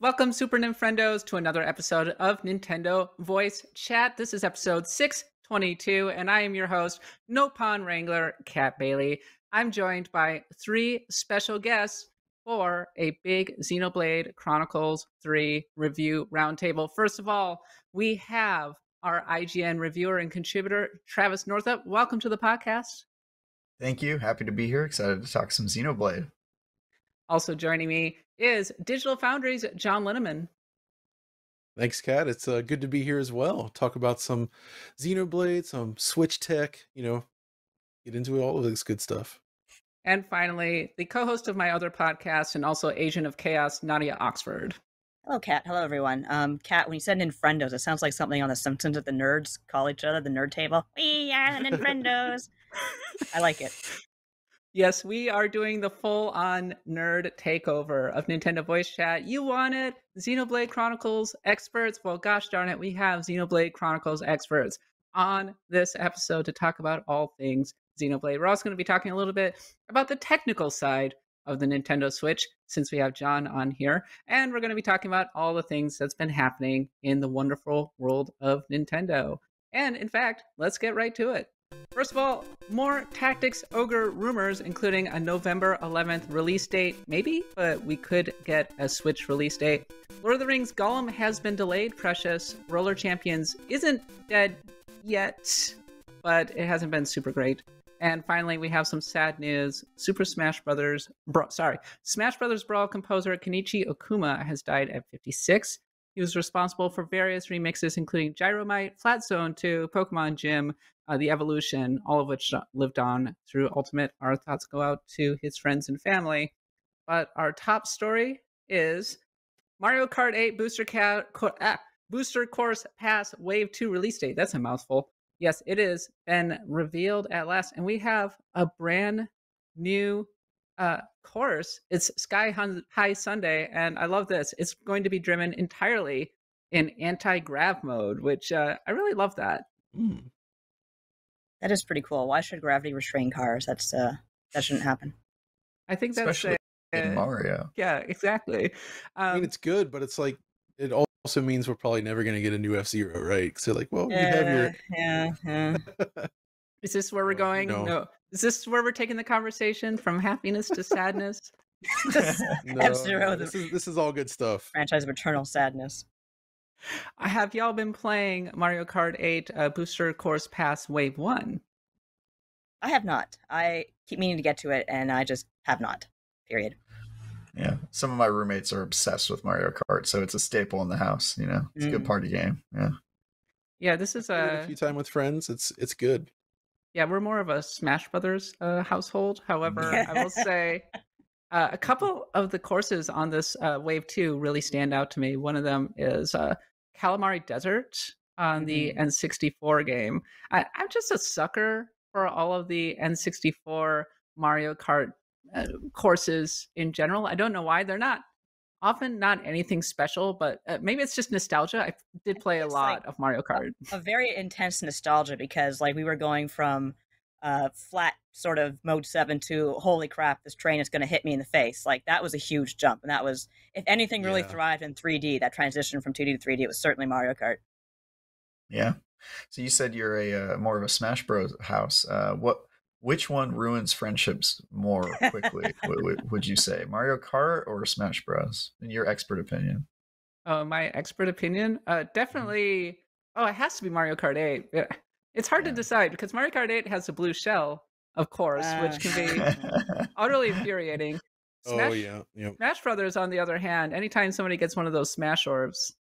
Welcome, Super Nintendos, to another episode of Nintendo Voice Chat. This is episode 622, and I am your host, Nopon Wrangler, Kat Bailey. I'm joined by three special guests for a big Xenoblade Chronicles 3 review roundtable. First of all, we have our IGN reviewer and contributor, Travis Northup. Welcome to the podcast. Thank you. Happy to be here. Excited to talk some Xenoblade. Also joining me is Digital Foundry's John Linneman. Thanks, Kat. It's uh, good to be here as well. Talk about some Xenoblade, some Switch tech, you know, get into all of this good stuff. And finally, the co host of my other podcast and also Agent of Chaos, Nadia Oxford. Hello, Kat. Hello, everyone. Um, Kat, when you said Ninfrendos, it sounds like something on The Simpsons that the nerds call each other, the nerd table. We are the Ninfrendos. I like it. Yes, we are doing the full on nerd takeover of Nintendo Voice Chat. You wanted Xenoblade Chronicles experts? Well, gosh darn it, we have Xenoblade Chronicles experts on this episode to talk about all things Xenoblade. We're also going to be talking a little bit about the technical side of the Nintendo Switch since we have John on here. And we're going to be talking about all the things that's been happening in the wonderful world of Nintendo. And in fact, let's get right to it. First of all, more Tactics Ogre rumors, including a November 11th release date, maybe, but we could get a Switch release date. Lord of the Rings Gollum has been delayed, Precious. Roller Champions isn't dead yet, but it hasn't been super great. And finally, we have some sad news. Super Smash Brothers, bro, sorry, Smash Brothers Brawl composer Kenichi Okuma has died at 56. He was responsible for various remixes, including Gyromite, Flat Zone 2, Pokemon Gym, uh, The Evolution, all of which lived on through Ultimate. Our thoughts go out to his friends and family. But our top story is Mario Kart 8 Booster, Ca- Co- ah, Booster Course Pass Wave 2 release date. That's a mouthful. Yes, it is been revealed at last, and we have a brand new uh, course. It's Sky High Sunday. and I love this. It's going to be driven entirely in anti-grav mode, which uh, I really love that. Mm. That is pretty cool. Why should gravity restrain cars? That's uh, that shouldn't happen. I think that's especially a, in Mario. Yeah, exactly. Um, I mean, um it's good, but it's like it also means we're probably never going to get a new F Zero, right? So, like, well, yeah, you have your yeah. yeah. Is this where we're going? No. no. Is this where we're taking the conversation from happiness to sadness? no, F-Zero, this is this is all good stuff. Franchise of eternal sadness. Have y'all been playing Mario Kart 8 uh, Booster Course Pass Wave 1? I have not. I keep meaning to get to it, and I just have not. Period. Yeah, some of my roommates are obsessed with Mario Kart, so it's a staple in the house. You know, it's mm. a good mm. party game. Yeah. Yeah, this is a... a few time with friends. It's it's good. Yeah, we're more of a Smash Brothers uh, household. However, I will say uh, a couple of the courses on this uh, wave two really stand out to me. One of them is Kalimari Desert on the mm-hmm. N64 game. I, am just a sucker for all of the N64 Mario Kart uh, courses in general. I don't know why they're not often not anything special, but uh, maybe it's just nostalgia. I did play a lot like of Mario Kart. A, a, very intense nostalgia because like we were going from uh, flat sort of mode seven to holy crap, this train is going to hit me in the face. Like that was a huge jump, and that was if anything really yeah. thrived in 3D, that transition from 2D to 3D, it was certainly Mario Kart. Yeah. So you said you're a uh, more of a Smash Bros. house. Uh, what? Which one ruins friendships more quickly? would, would you say Mario Kart or Smash Bros? In your expert opinion? Oh, my expert opinion, uh, mm-hmm. definitely. Oh, it has to be Mario Kart 8. It's hard yeah. to decide because Mario Kart 8 has a blue shell, of course, uh. which can be utterly infuriating. Oh, Smash, oh yeah, yep. Smash Brothers, on the other hand, anytime somebody gets one of those Smash orbs,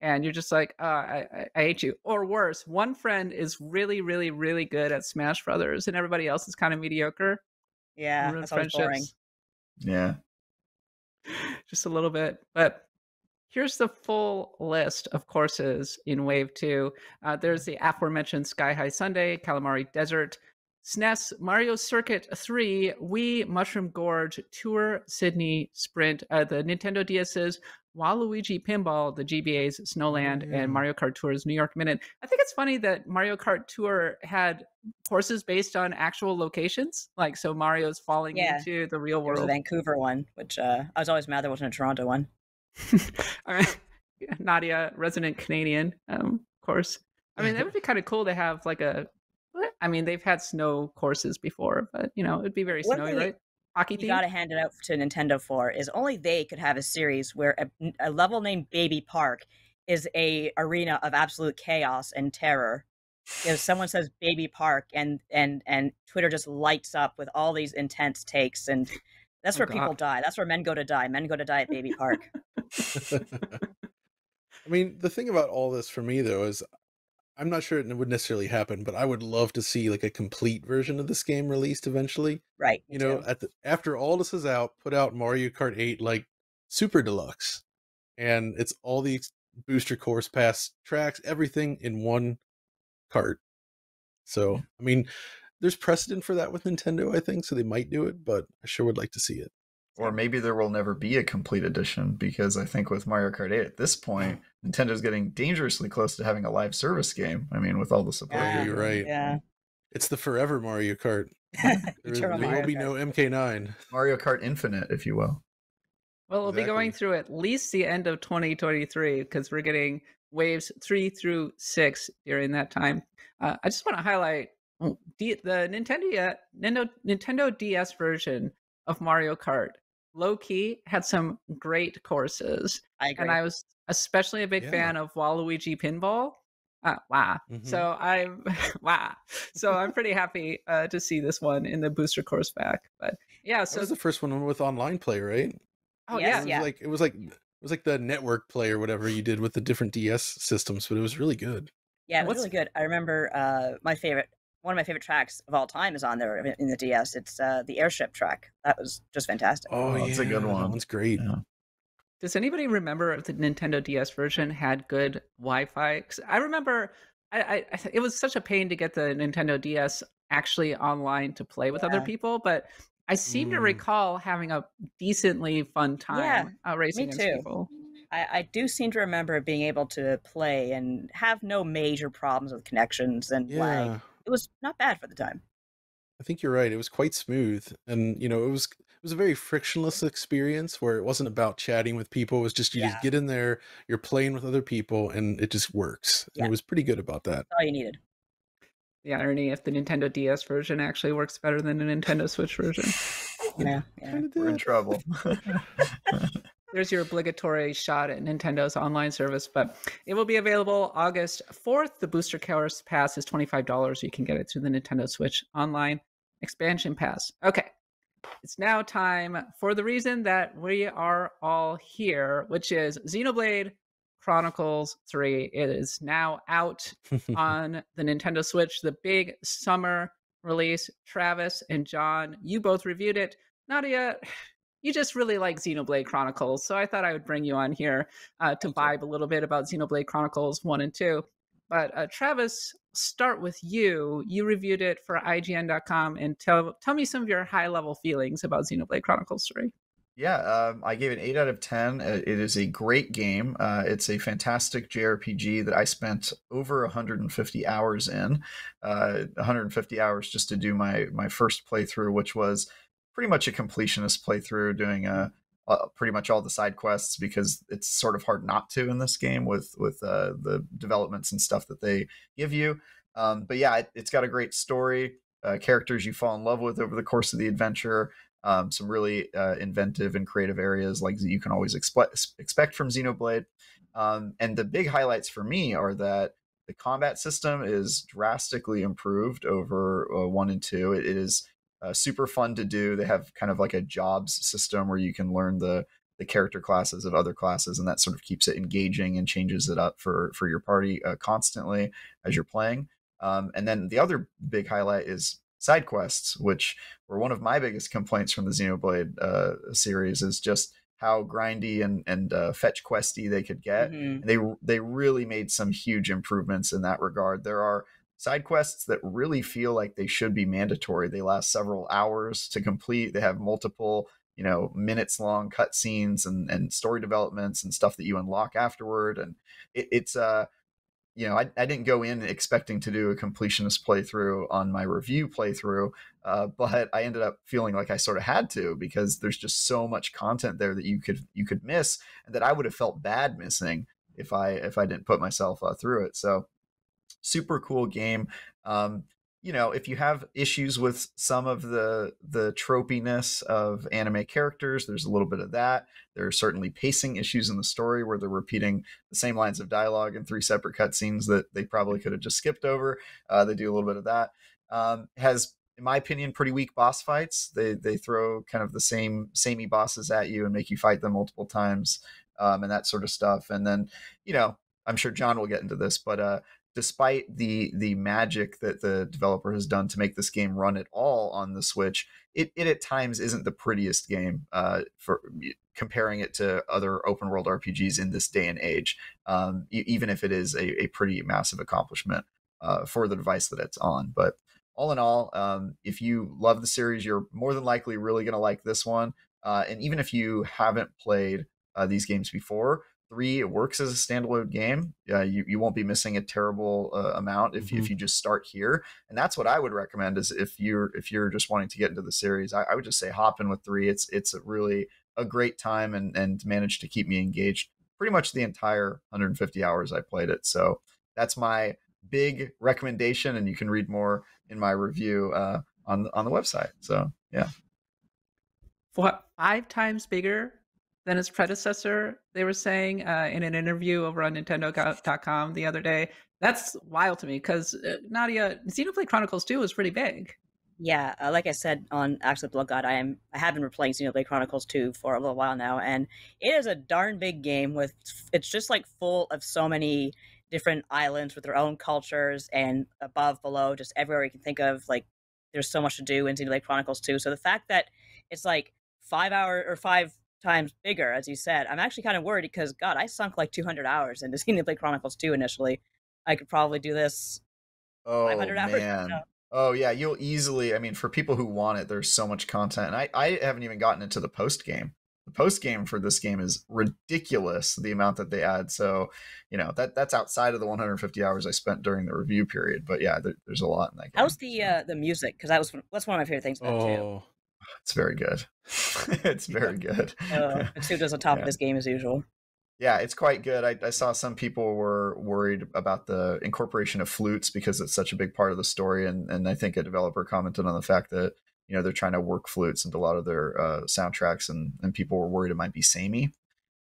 and you're just like, oh, I, I, I hate you. Or worse, one friend is really, really, really good at Smash Brothers, and everybody else is kind of mediocre. Yeah, that's boring. Yeah, just a little bit, but Here's the full list of courses in Wave 2. Uh, there's the aforementioned Sky High Sunday, Kalimari Desert, SNES, Mario Circuit 3, Wii, Mushroom Gorge, Tour, Sydney, Sprint, uh, the Nintendo DS's Waluigi Pinball, the GBA's Snowland, Yeah. and Mario Kart Tour's New York Minute. I think it's funny that Mario Kart Tour had courses based on actual locations. Like, so Mario's falling Yeah. into the real There was a world. Vancouver one, which uh, I was always mad there wasn't a Toronto one. All right. Nadia, resident Canadian, um, of course. I mean, that would be kind of cool to have like a. I mean, they've had snow courses before, but you know, it'd be very One snowy, right? Hockey You team. got to hand it out to Nintendo for is only they could have a series where a, a level named Baby Park is a arena of absolute chaos and terror. If someone says Baby Park and and and Twitter just lights up with all these intense takes and that's Oh, where people die. That's where men go to die. Men go to die at Baby Park. I mean, the thing about all this for me though is I'm not sure it would necessarily happen, but I would love to see like a complete version of this game released eventually. right. You know, too. at the after all this is out, put out Mario Kart 8 like super deluxe. And it's all the booster course pass tracks, everything in one cart. So, I mean, there's precedent for that with Nintendo, I think, so they might do it, but I sure would like to see it. Or maybe there will never be a complete edition because I think with Mario Kart 8 at this point, Nintendo's getting dangerously close to having a live service game. I mean, with all the support. Yeah, you're right. Yeah. It's the forever Mario Kart. There, is- there Mario will be Kart. no MK9. Mario Kart Infinite, if you will. Well, we'll be going through at least the end of 2023 because we're getting waves three through six during that time. Uh, I just want to highlight D- the Nintendo, Nintendo Nintendo DS version of Mario Kart. Low key had some great courses, I agree. and I was especially a big Yeah. fan of Waluigi Pinball. Uh, wow. Mhm. So I'm wow. So I'm pretty happy uh, to see this one in the booster course back. But yeah, That so was the first one with online play, right? oh Yes, yeah, It was yeah. like it was like it was like the network play or whatever you did with the different DS systems, but it was really good. Yeah, it was What's- really good. I remember uh, my favorite, one of my favorite tracks of all time is on there in- in the DS. It's uh, the airship track. That was just fantastic. Oh, Oh, it's a good one. That one's great. Yeah. Does anybody remember if the Nintendo DS version had good Wi-Fi? 'Cause I remember, I, I, I it was such a pain to get the Nintendo DS actually online to play with other people, but I seem to Mm. recall having a decently fun time uh, racing me against too. people. I, I do seem to remember being able to play and have no major problems with connections and lag. Yeah, It was not bad for the time. I think you're right. It was quite smooth, and you know, it was it was a very frictionless experience where it wasn't about chatting with people. It was just you Yeah. just get in there, you're playing with other people, and it just works. And it was pretty good about that. That's all you needed. The irony if the Nintendo DS version actually works better than the Nintendo Switch version. Yeah. yeah. We're in trouble. There's your obligatory shot at Nintendo's online service, but it will be available August 4th. The Booster Course Pass is $25. You can get it through the Nintendo Switch online expansion pass. Okay. It's now time for the reason that we are all here, which is Xenoblade Chronicles 3. It is now out on the Nintendo Switch, the big summer release. Travis and John, you both reviewed it. Nadia, you just really like Xenoblade Chronicles, so I thought I would bring you on here uh, to vibe a little bit about Xenoblade Chronicles 1 and 2. But uh, Travis, start with you. You reviewed it for IGN.com and tell tell me some of your high level feelings about Xenoblade Chronicles 3. Yeah, um, I gave it 8 out of 10. Uh, It is a great game. Uh, it's a fantastic JRPG that I spent over 150 hours in. Uh, 150 hours just to do my, my first playthrough, which was pretty much a completionist playthrough, doing uh, uh, pretty much all the side quests because it's sort of hard not to in this game with, with uh, the developments and stuff that they give you. Um, but yeah, it, it's got a great story, uh, characters you fall in love with over the course of the adventure um, some really uh, inventive and creative areas like you can always expe- expect from Xenoblade. Um, and the big highlights for me are that the combat system is drastically improved over uh, one and two. It is uh, super fun to do. They have kind of like a jobs system where you can learn the the character classes of other classes, and that sort of keeps it engaging and changes it up for for your party uh, constantly as you're playing. Um, and then the other big highlight is side quests, which were one of my biggest complaints from the Xenoblade uh, series, is just how grindy and and uh, fetch questy they could get. Mhm. They they really made some huge improvements in that regard. There are side quests that really feel like they should be mandatory. They last several hours to complete. They have multiple you know minutes long cutscenes and and story developments and stuff that you unlock afterward and it, it's uh you know I, I didn't go in expecting to do a completionist playthrough on my review playthrough uh, but i ended up feeling like i sort of had to because there's just so much content there that you could you could miss and that i would have felt bad missing if i if i didn't put myself uh, through it so super cool game um, you know, if you have issues with some of the the tropiness of anime characters, there's a little bit of that. There are certainly pacing issues in the story where they're repeating the same lines of dialogue in three separate cutscenes that they probably could have just skipped over. Uh, they do a little bit of that. Um, has, in my opinion, pretty weak boss fights. They they throw kind of the same samey bosses at you and make you fight them multiple times um, and that sort of stuff. And then, you know, I'm sure John will get into this, but uh, despite the the magic that the developer has done to make this game run at all on the Switch, it, it at times isn't the prettiest game uh, for comparing it to other open world RPGs in this day and age. Um, even if it is a, a pretty massive accomplishment uh, for the device that it's on, but all in all, um, if you love the series, you're more than likely really going to like this one. Uh, and even if you haven't played uh, these games before, three it works as a standalone game. Uh, you, you won't be missing a terrible uh, amount if, mm-hmm. if you just start here. And that's what i would recommend is if you're if you're just wanting to get into the series i, I would just say hop in with three. It's it's a really a great time and and managed to keep me engaged pretty much the entire 150 hours i played it. So that's my big recommendation and you can read more in my review uh, on on the website. So yeah. What five times bigger than its predecessor. They were saying uh, in an interview over on Nintendo.com the other day. That's wild to me because uh, Nadia, Xenoblade Chronicles 2 was pretty big. Yeah, uh, like I said on Axe of the Blood God, I am I have been replaying Xenoblade Chronicles 2 for a little while now, and it is a darn big game with it's just like full of so many different islands with their own cultures and above, below, just everywhere you can think of. Like there's so much to do in Xenoblade Chronicles 2. So the fact that it's like five hour or five times bigger, as you said. I'm actually kind of worried because God, I sunk like 200 hours into Xenoblade Chronicles 2 initially. I could probably do this oh, 500 hours. Man. Oh yeah, you'll easily. I mean, for people who want it, there's so much content, and I I haven't even gotten into the post game. The post game for this game is ridiculous. The amount that they add. So, you know that that's outside of the 150 hours I spent during the review period. But yeah, there, there's a lot in that. Game, How's the so. uh, the music? Because that was that's one of my favorite things about oh. it too. It's very good. it's very good. Uh, Mitsuda's on top yeah. of his game as usual. Yeah, it's quite good. I, I, saw some people were worried about the incorporation of flutes because it's such a big part of the story, and and I think a developer commented on the fact that you know they're trying to work flutes into a lot of their uh, soundtracks, and and people were worried it might be samey.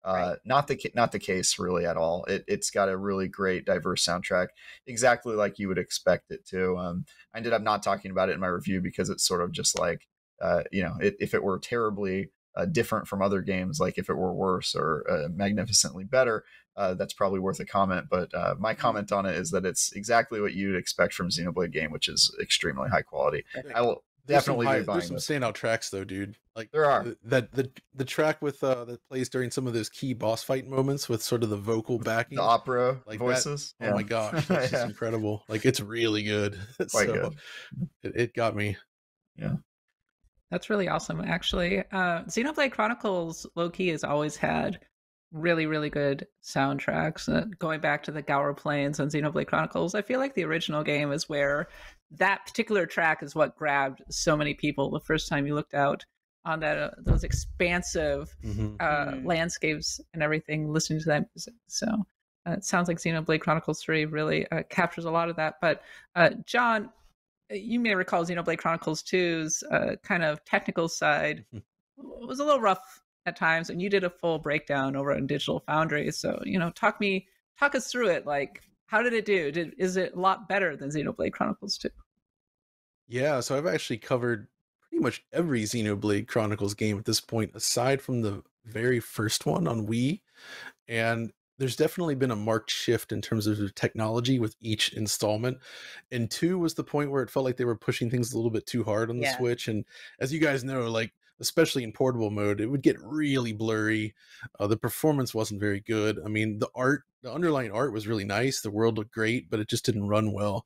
Uh, right. Not the not the case really at all. It, it's got a really great diverse soundtrack, exactly like you would expect it to. Um, I ended up not talking about it in my review because it's sort of just like uh, you know, it, if it were terribly uh, different from other games, like if it were worse or uh, magnificently better, uh, that's probably worth a comment. But uh, my mm-hmm. comment on it is that it's exactly what you'd expect from Xenoblade game, which is extremely high quality. I will there's definitely some high, buying there's some standout tracks though, dude. Like there are that the the track with uh that plays during some of those key boss fight moments with sort of the vocal backing, the opera like voices. That, oh my gosh, that's yeah. incredible! Like it's really good. Quite so, good. It, it got me. Yeah. That's really awesome, actually. Uh, Xenoblade Chronicles low key has always had really, really good soundtracks. Uh, going back to the Gaur Plains and Xenoblade Chronicles, I feel like the original game is where that particular track is what grabbed so many people the first time you looked out on that uh, those expansive mm-hmm. uh, mm. landscapes and everything, listening to that music. So uh, it sounds like Xenoblade Chronicles 3 really uh, captures a lot of that. But uh, John, you may recall Xenoblade Chronicles 2's uh, kind of technical side mm-hmm. was a little rough at times, and you did a full breakdown over on Digital Foundry. So, you know, talk me, talk us through it. Like, how did it do? Did is it a lot better than Xenoblade Chronicles 2? Yeah, so I've actually covered pretty much every Xenoblade Chronicles game at this point, aside from the very first one on Wii. And there's definitely been a marked shift in terms of the technology with each installment. And two was the point where it felt like they were pushing things a little bit too hard on the yeah. Switch. And as you guys know, like especially in portable mode, it would get really blurry. Uh, the performance wasn't very good. I mean, the art, the underlying art was really nice. The world looked great, but it just didn't run well.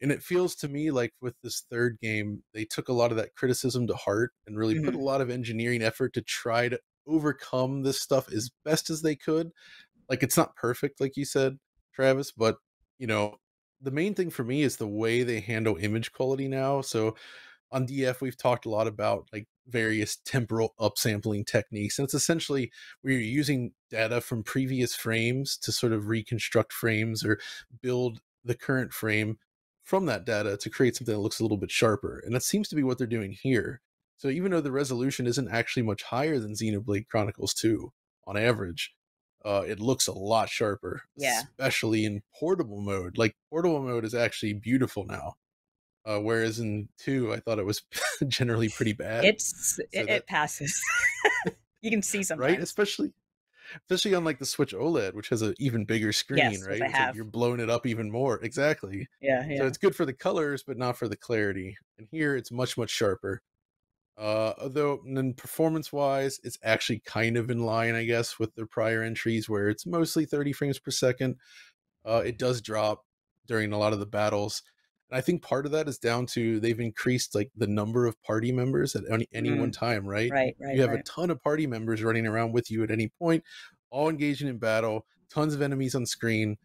and it feels to me like with this third game they took a lot of that criticism to heart and really mm-hmm. put a mm-hmm. lot of engineering effort to try to overcome this stuff as best as they could like it's not perfect like you said travis but you know the main thing for me is the way they handle image quality now so on df we've talked a lot about like various temporal upsampling techniques and it's essentially where you're using data from previous frames to sort of reconstruct frames or build the current frame from that data to create something that looks a little bit sharper. And that seems to be what they're doing here. So even though the resolution isn't actually much higher than Xenoblade Chronicles 2 on average, uh, it looks a lot sharper, yeah. especially in portable mode. Like portable mode is actually beautiful now. Uh, whereas in two, I thought it was generally pretty bad. It's so it, that, it passes. you can see something, right? Especially especially on like the Switch OLED, which has an even bigger screen, yes, right? Like you're blowing it up even more. Exactly. Yeah, yeah. So it's good for the colors, but not for the clarity. And here it's much much sharper. Uh, although then performance wise, it's actually kind of in line, I guess, with their prior entries where it's mostly 30 frames per second. Uh, it does drop during a lot of the battles. And I think part of that is down to they've increased like the number of party members at any, any mm. one time, right? Right, right. You have right. a ton of party members running around with you at any point, all engaging in battle, tons of enemies on screen.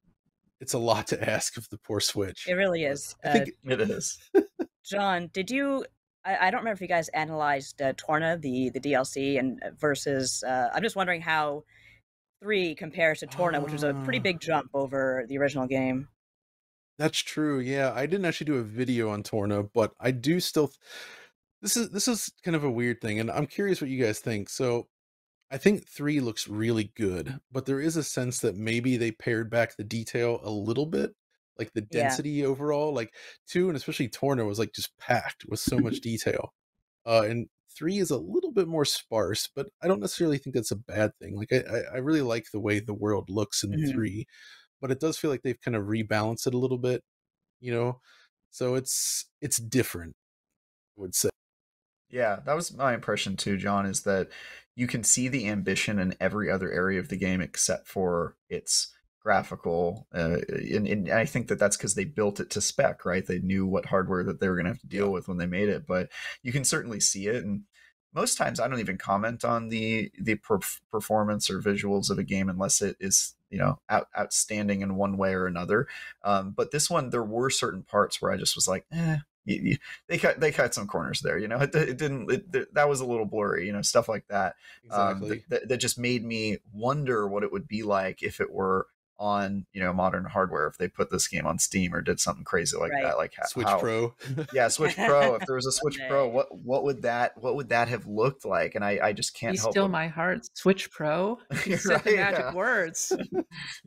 It's a lot to ask of the poor Switch. It really is. I think uh, it is. John, did you? I, I, don't remember if you guys analyzed uh, Torna, the the DLC, and uh, versus. Uh, I'm just wondering how three compares to Torna, which was a pretty ah. big jump over the original game. That's true. Yeah, I didn't actually do a video on Torna, but I do still. This is this is kind of a weird thing, and I'm curious what you guys think. So, I think three looks really good, but there is a sense that maybe they pared back the detail a little bit, like the Yeah. density overall. Like two, and especially Torna, was like just packed with so much detail. Uh, and three is a little bit more sparse, but I don't necessarily think that's a bad thing. Like I, I really like the way the world looks in Mhm. three but it does feel like they've kind of rebalanced it a little bit, you know. So it's it's different, I would say. Yeah, that was my impression too, John, is that you can see the ambition in every other area of the game except for its graphical uh, and, and, i think that that's because they built it to spec right they knew what hardware that they were going to have to deal with when they made it but you can certainly see it and most times i don't even comment on the the performance or visuals of a game unless it is you know out, outstanding in one way or another. Um, but this one, there were certain parts where I just was like, eh. You, you, they cut they cut some corners there you know it, it didn't it, that was a little blurry you know stuff like that exactly. um, that, that just made me wonder what it would be like if it were on you know modern hardware if they put this game on Steam or did something crazy like right. that, like Switch how, Pro. yeah, Switch Pro. If there was a Switch Pro, what what would that what would that have looked like? And I I just can't you help. Still, my heart, Switch Pro. You said right, the magic yeah. words.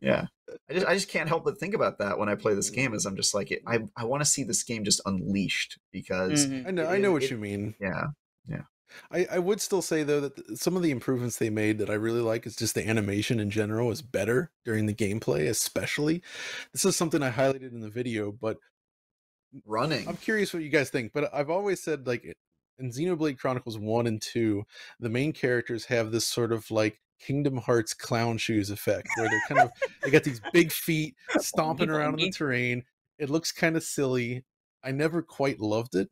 yeah, I just I just can't help but think about that when I play this game. is I'm just like I I want to see this game just unleashed because mm-hmm. I know it, I know what it, you mean. Yeah, yeah. I, I would still say though that some of the improvements they made that I really like is just the animation in general is better during the gameplay, especially. This is something I highlighted in the video, but running. I'm curious what you guys think, but I've always said like in Xenoblade Chronicles 1 and 2, the main characters have this sort of like Kingdom Hearts clown shoes effect where they're kind of they got these big feet stomping around in the terrain. It looks kind of silly. I never quite loved it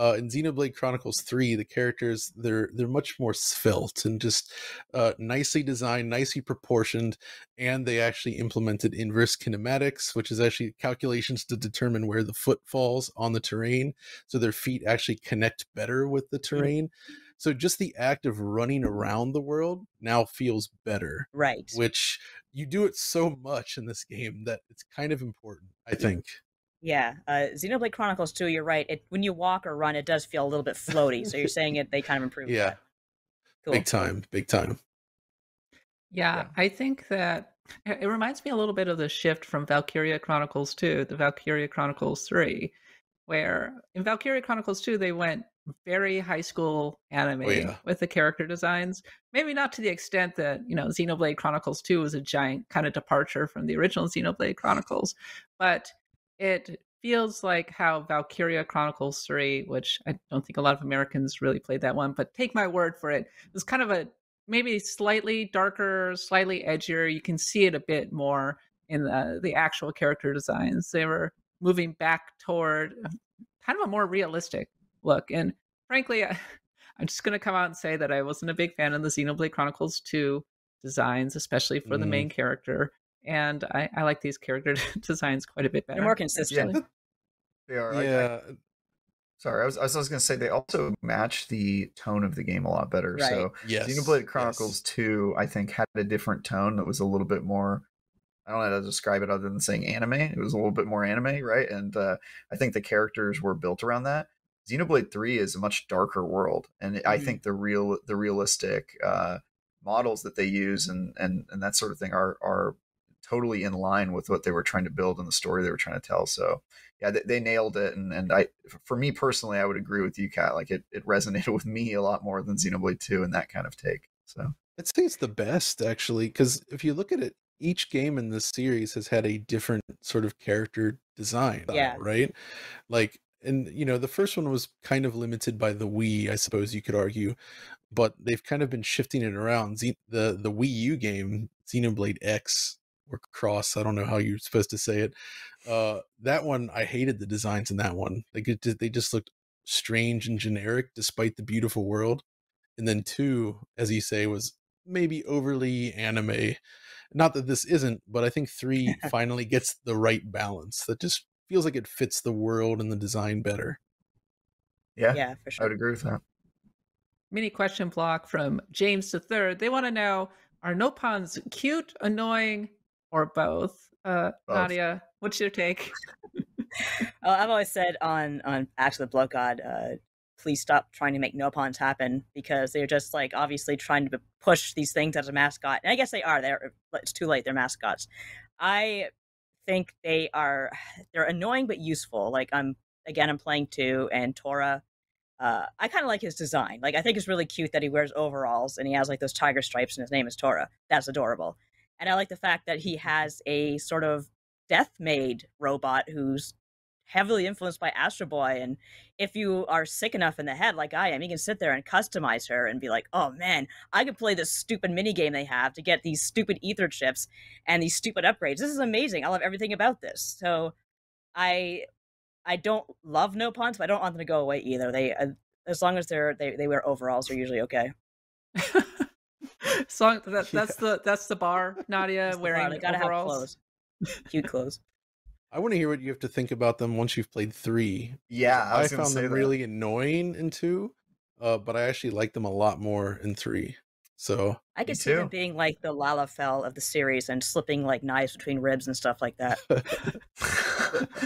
uh, in Xenoblade Chronicles 3, the characters they're they're much more svelte and just uh, nicely designed, nicely proportioned, and they actually implemented inverse kinematics, which is actually calculations to determine where the foot falls on the terrain, so their feet actually connect better with the mm. terrain. So just the act of running around the world now feels better, right? Which you do it so much in this game that it's kind of important, I think. Yeah, uh, Xenoblade Chronicles 2, you're right. It when you walk or run, it does feel a little bit floaty. so you're saying it they kind of improved. Yeah, that. Cool. big time, big time. Yeah, yeah, I think that it reminds me a little bit of the shift from Valkyria Chronicles 2 to Valkyria Chronicles 3, where in Valkyria Chronicles 2 they went very high school anime oh, yeah. with the character designs. Maybe not to the extent that, you know, Xenoblade Chronicles 2 was a giant kind of departure from the original Xenoblade Chronicles, but it feels like how Valkyria Chronicles 3, which I don't think a lot of Americans really played that one, but take my word for it, it was kind of a maybe slightly darker, slightly edgier. You can see it a bit more in the, the actual character designs. They were moving back toward kind of a more realistic look. And frankly, I, I'm just going to come out and say that I wasn't a big fan of the Xenoblade Chronicles 2 designs, especially for mm. the main character. And I, I like these character designs quite a bit better. They're more consistent. Yeah, they are. Yeah. I, I, sorry, I was, I was, was going to say they also match the tone of the game a lot better. Right. So yes. Xenoblade Chronicles yes. 2, I think, had a different tone that was a little bit more I don't know how to describe it other than saying anime. It was a little bit more anime, right? And uh, I think the characters were built around that. Xenoblade Three is a much darker world, and mm-hmm. I think the real the realistic uh, models that they use and and and that sort of thing are are totally in line with what they were trying to build and the story they were trying to tell. So yeah, they, they nailed it. And and I for me personally, I would agree with you, Kat. Like it it resonated with me a lot more than Xenoblade Two and that kind of take. So I'd say it's the best actually, because if you look at it each game in this series has had a different sort of character design. Yeah. Right. Like, and you know, the first one was kind of limited by the Wii, I suppose you could argue, but they've kind of been shifting it around. Z- the the Wii U game, Xenoblade X or Cross, I don't know how you're supposed to say it. Uh, that one, I hated the designs in that one. Like, it, they just looked strange and generic, despite the beautiful world. And then two, as you say, was maybe overly anime not that this isn't, but I think three finally gets the right balance that just feels like it fits the world and the design better. Yeah, yeah, for sure. I would agree with that. Mini question block from James the Third. They want to know: Are Nopons cute, annoying, or both? Uh, both. Nadia, what's your take? well, I've always said on on Axe of the Blood God, uh, please stop trying to make no Nopons happen because they're just like obviously trying to push these things as a mascot. And I guess they are. They're it's too late. They're mascots. I think they are they're annoying but useful. Like I'm again I'm playing two and Tora. Uh, I kind of like his design. Like I think it's really cute that he wears overalls and he has like those tiger stripes and his name is Tora. That's adorable. And I like the fact that he has a sort of death maid robot who's heavily influenced by Astro Boy. And if you are sick enough in the head like I am, you can sit there and customize her and be like, oh man, I could play this stupid mini game they have to get these stupid ether chips and these stupid upgrades. This is amazing. I love everything about this. So I I don't love Nopons, but I don't want them to go away either. They uh, as long as they're they, they wear overalls, they're usually okay. so that, that's yeah. the that's the bar, Nadia wearing bar. Gotta overalls. have clothes, cute clothes. I want to hear what you have to think about them once you've played three. Yeah, I, I found them that. really annoying in two, uh, but I actually like them a lot more in three. So I could see him being like the Lalafell of the series and slipping like knives between ribs and stuff like that.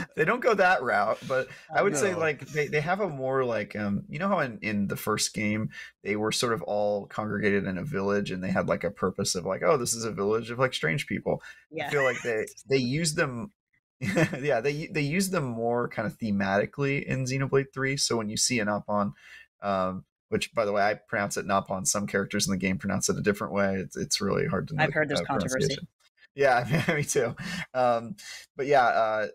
they don't go that route, but I would no. say like they, they have a more like um you know how in, in the first game they were sort of all congregated in a village and they had like a purpose of like, oh, this is a village of like strange people. Yeah. I feel like they they use them yeah, they they use them more kind of thematically in Xenoblade 3. So when you see an Nopon, um, which by the way, I pronounce it Nopon, some characters in the game pronounce it a different way. It's, it's really hard to I've heard there's controversy. Yeah, me too. Um, but yeah, uh,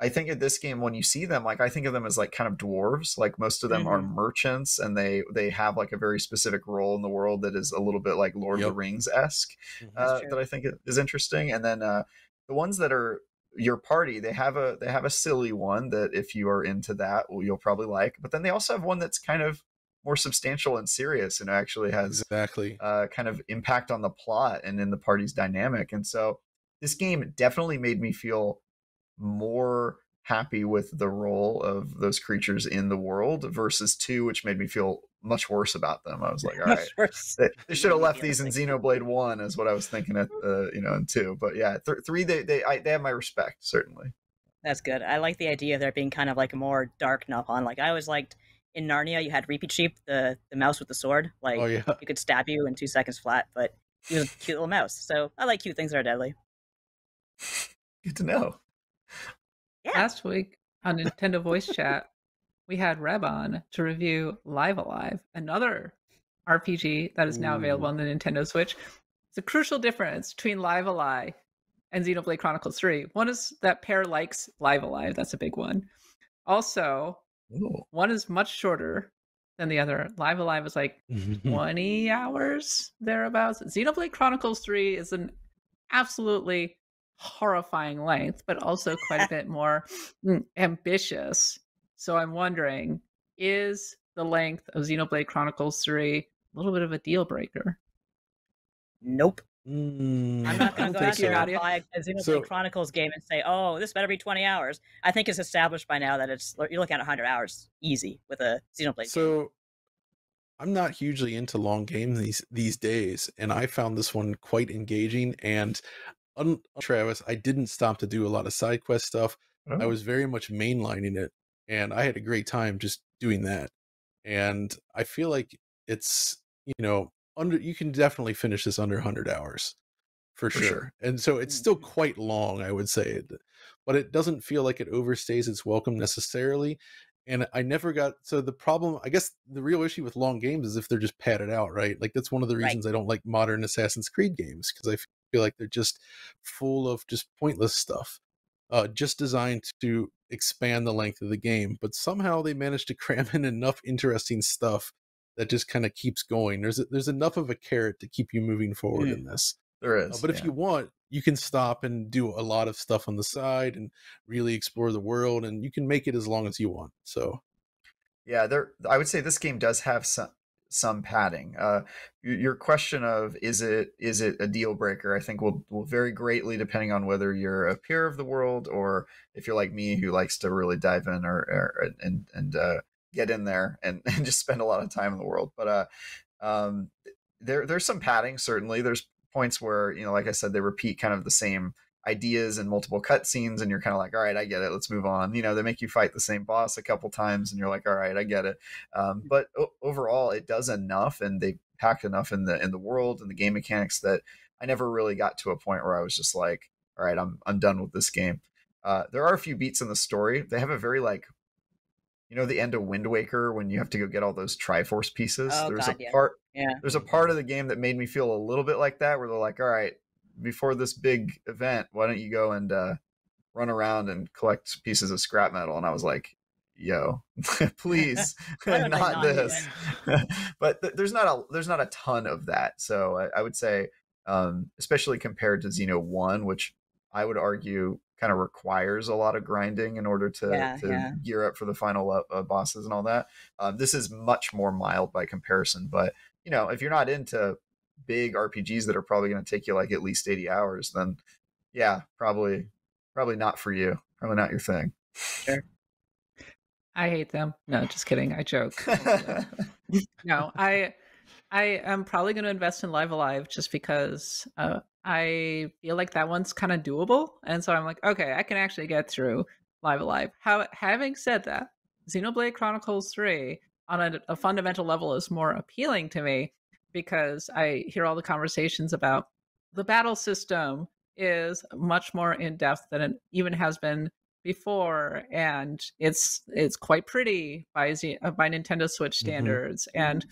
I think in this game, when you see them, like I think of them as like kind of dwarves. Like most of them mm-hmm. are merchants, and they they have like a very specific role in the world that is a little bit like Lord yep. of the Rings esque. Mm-hmm. Uh, that I think is interesting. And then uh, the ones that are your party they have a they have a silly one that if you are into that well, you'll probably like but then they also have one that's kind of more substantial and serious and actually has exactly uh, kind of impact on the plot and in the party's dynamic and so this game definitely made me feel more happy with the role of those creatures in the world versus two which made me feel much worse about them. I was like, all right, they, they, should have left these in Xenoblade One, is what I was thinking at uh, you know in two. But yeah, th- three they they I, they have my respect certainly. That's good. I like the idea of there being kind of like a more dark Nopon. Like I always liked in Narnia, you had Reepicheep, the the mouse with the sword. Like oh, yeah. you could stab you in two seconds flat, but he was a cute little mouse. So I like cute things that are deadly. Good to know. Yeah. Last week on Nintendo Voice Chat, we had Reb on to review Live A Live, another RPG that is now available on the Nintendo Switch. It's a crucial difference between Live A Live and Xenoblade Chronicles 3. One is that Peer likes Live A Live, that's a big one. Also, Ooh. one is much shorter than the other. Live A Live is like 20 hours thereabouts. Xenoblade Chronicles 3 is an absolutely horrifying length, but also quite a bit more mm, ambitious. So I'm wondering, is the length of Xenoblade Chronicles 3 a little bit of a deal breaker? Nope. Mm, I'm not going to go out there and buy a Xenoblade So- Chronicles game and say, "Oh, this better be 20 hours." I think it's established by now that it's you're looking at 100 hours easy with a Xenoblade. game. So I'm not hugely into long games these these days, and I found this one quite engaging. And un- Travis, I didn't stop to do a lot of side quest stuff. I Oh. was very much mainlining it, and I had a great time just doing that. And I feel like it's you know under you can definitely finish this under 100 hours for, For sure. sure. And so it's still quite long, I would say, but it doesn't feel like it overstays its welcome necessarily. And I never got so the problem. I guess the real issue with long games is if they're just padded out, right? Like that's one of the Right. reasons I don't like modern Assassin's Creed games because I feel like they're just full of just pointless stuff uh, just designed to expand the length of the game. But somehow they managed to cram in enough interesting stuff that just kind of keeps going. There's there's enough of a carrot to keep you moving forward Mm. in this. There is, Uh, is. but if you want, you can stop and do a lot of stuff on the side and really explore the world, and you can make it as long as you want. So Yeah, there. I would say this game does have some some padding. Uh, your, your question of is it is it a deal breaker? I think will will vary greatly depending on whether you're a peer of the world or if you're like me who likes to really dive in or, or and and uh, get in there and, and just spend a lot of time in the world. But uh, um, there there's some padding certainly. There's points where you know, like I said, they repeat kind of the same ideas and multiple cutscenes, and you're kind of like, all right, I get it. Let's move on. You know, they make you fight the same boss a couple times, and you're like, all right, I get it. Um, but o- overall, it does enough, and they packed enough in the in the world and the game mechanics that I never really got to a point where I was just like, all right, I'm I'm done with this game. Uh, there are a few beats in the story. They have a very like, you know, the end of Wind Waker when you have to go get all those Triforce pieces. Oh, There's God, a yeah. part yeah, there's a part of the game that made me feel a little bit like that where they're like all right before this big event why don't you go and uh, run around and collect pieces of scrap metal? And i was like yo please not not this. but th- there's not a there's not a ton of that. So i, I would say um, especially compared to xeno 1 which i would argue kind of requires a lot of grinding in order to, Yeah, to yeah. gear up for the final uh, uh, bosses and all that um, this is much more mild by comparison but you know, if you're not into big RPGs that are probably going to take you like at least 80 hours, then yeah, probably probably not for you. Probably not your thing. I hate them. No, just kidding. I joke. no, I I am probably going to invest in Live A Live just because uh, I feel like that one's kind of doable, and so I'm like, okay, I can actually get through Live A Live. How, having said that, Xenoblade Chronicles Three on a, a fundamental level is more appealing to me because I hear all the conversations about the battle system is much more in depth than it even has been before and it's it's quite pretty by Z- uh, by Nintendo Switch Mhm. standards and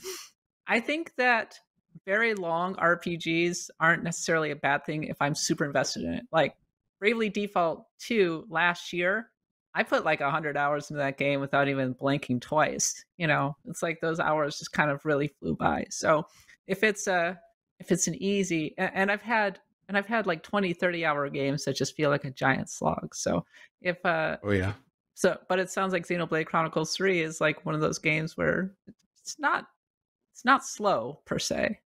I think that very long RPGs aren't necessarily a bad thing if I'm super invested in it. Like Bravely Default 2 last year, I put like 100 hours into that game without even blinking twice. You know, it's like those hours just kind of really flew by. So if it's a if it's an easy and I've had and I've had like 20 30 hour games that just feel like a giant slog. So if uh oh yeah, so but it sounds like Xenoblade Chronicles 3 is like one of those games where it's not it's not slow per se.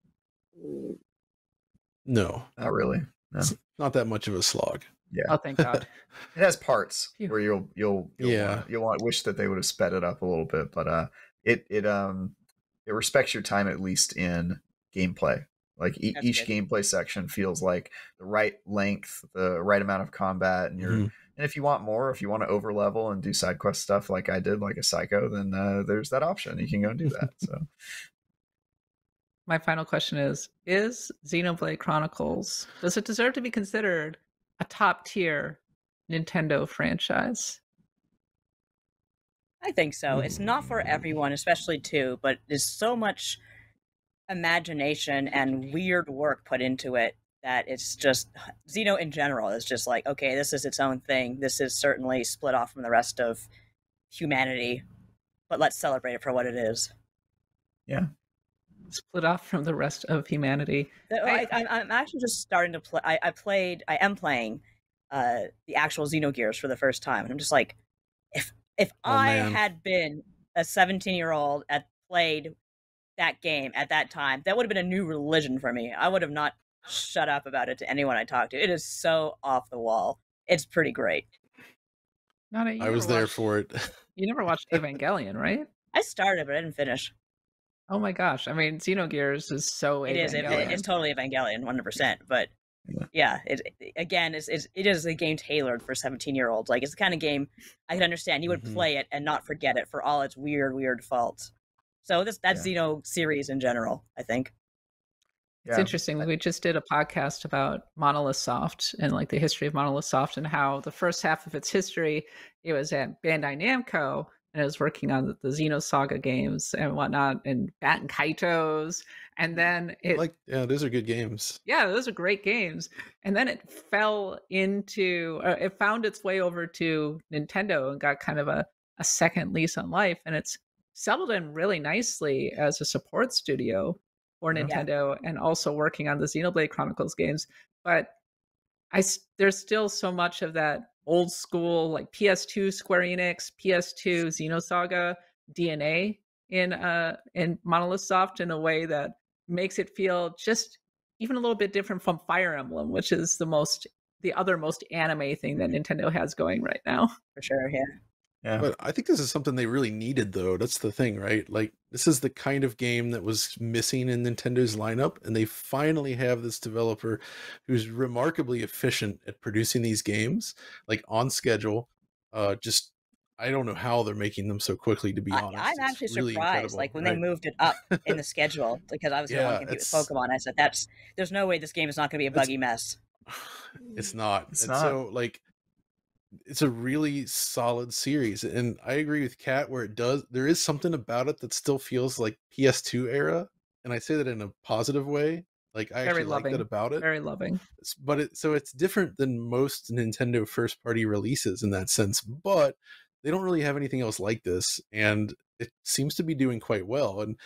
no, not really. it's not that much of a slog. Yeah. Oh thank God. It has parts Phew. where you'll you'll, you'll Yeah. want, you'll want wish that they would have sped it up a little bit, but uh, it it um it respects your time at least in gameplay. Like e- each good. gameplay section feels like the right length, the right amount of combat, and you're Mhm. And if you want more, if you want to over level and do side quest stuff like I did, like a psycho, then uh, there's that option. You can go and do that. So My final question is Is Xenoblade Chronicles, does it deserve to be considered a top tier Nintendo franchise? I think so. It's not for everyone, especially two, but there's so much imagination and weird work put into it that it's just Xeno in general is just like, okay, this is its own thing. This is certainly split off from the rest of humanity, but let's celebrate it for what it is. Split off from the rest of humanity. I- I, I, I'm actually just starting to play. I, I played. I am playing uh, the actual Xenogears for the first time, and I'm just like, if if Oh, I man. had been a 17 year old at played that game at that time, that would have been a new religion for me. I would have not shut up about it to anyone I talked to. It is so off the wall. It's pretty great. Nana, you I never was there for it. You never watched Evangelion, right? I started, but I didn't finish. Oh my gosh! I mean, Xenogears is so It is. It, it's totally Evangelion, 100%. But Yeah. yeah, it, it- again, it's, it's, it is a game tailored for 17 year olds. Like, it's the kind of game I can understand. You would Mhm. play it and not forget it for all its weird, weird faults. So this that's Xeno series in general, I think. It's interesting. Like we just did a podcast about Monolith Soft and like the history of Monolith Soft and how the first half of its history it was at Bandai Namco and I was working on the, the Xenosaga games and whatnot and Baten Kaitos. And mm, then it like, yeah, those are good games. yeah, those are great games. And then it fell into, or it found its way over to Nintendo and got kind of a, a second lease on life. And it's settled in really nicely as a support studio for Yeah. Nintendo and also working on the Xenoblade Chronicles games. But I there's still so much of that old school like PS2 Square Enix, PS2 Xenosaga DNA in uh in Monolith Soft in a way that makes it feel just even a little bit different from Fire Emblem, which is the most the other most anime thing that Nintendo has going right now. For sure, yeah. Yeah. But I think this is something they really needed, though. That's the thing, right? Like, this is the kind of game that was missing in Nintendo's lineup, and they finally have this developer who's remarkably efficient at producing these games, like on schedule. Uh, just I don't know how they're making them so quickly. To be I, honest, I'm It's actually really surprised. incredible, Like when right? they moved it up in the schedule, because I was going Yeah, to compete with Pokemon. I said, "That's there's no way this game is not going to be a buggy mess." it's not. It's and not. so like it's a really solid series. And I agree with Kat where it does there is something about it that still feels like PS2 era. And I say that in a positive way. Like I Very actually like that about it. Very loving. But it so it's different than most Nintendo first party releases in that sense. But they don't really have anything else like this. And it seems to be doing quite well. And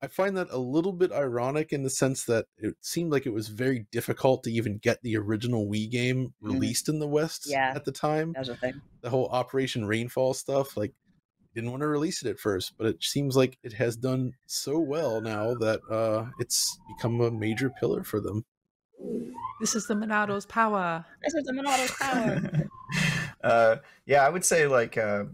I find that a little bit ironic in the sense that it seemed like it was very difficult to even get the original Wii game Mhm. released in the West Yeah. at the time. That was a thing. The whole Operation Rainfall stuff, like, didn't want to release it at first, but it seems like it has done so well now that uh, it's become a major pillar for them. This is the Monado's power. This is the Monado's power. uh, yeah, I would say like uh,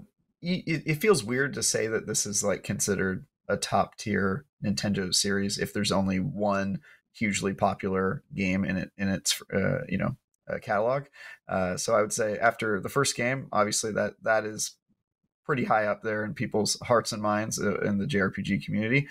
it, it feels weird to say that this is like considered a top tier Nintendo series if there's only one hugely popular game in it in its uh, you know uh, catalog. Uh, so I would say after the first game, obviously that that is pretty high up there in people's hearts and minds uh, in the JRPG community.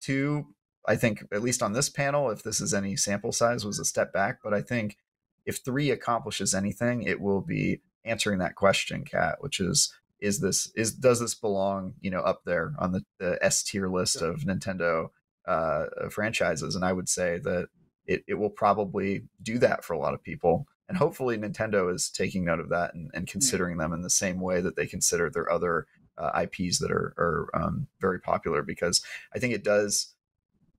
Two, I think at least on this panel, if this is any sample size, was a step back. But I think if three accomplishes anything, it will be answering that question, Kat, which is is this is does this belong you know up there on the, the S tier list of Nintendo uh, franchises? And I would say that it, it will probably do that for a lot of people. And hopefully Nintendo is taking note of that and, and considering them in the same way that they consider their other uh, IPs that are, are um, very popular because I think it does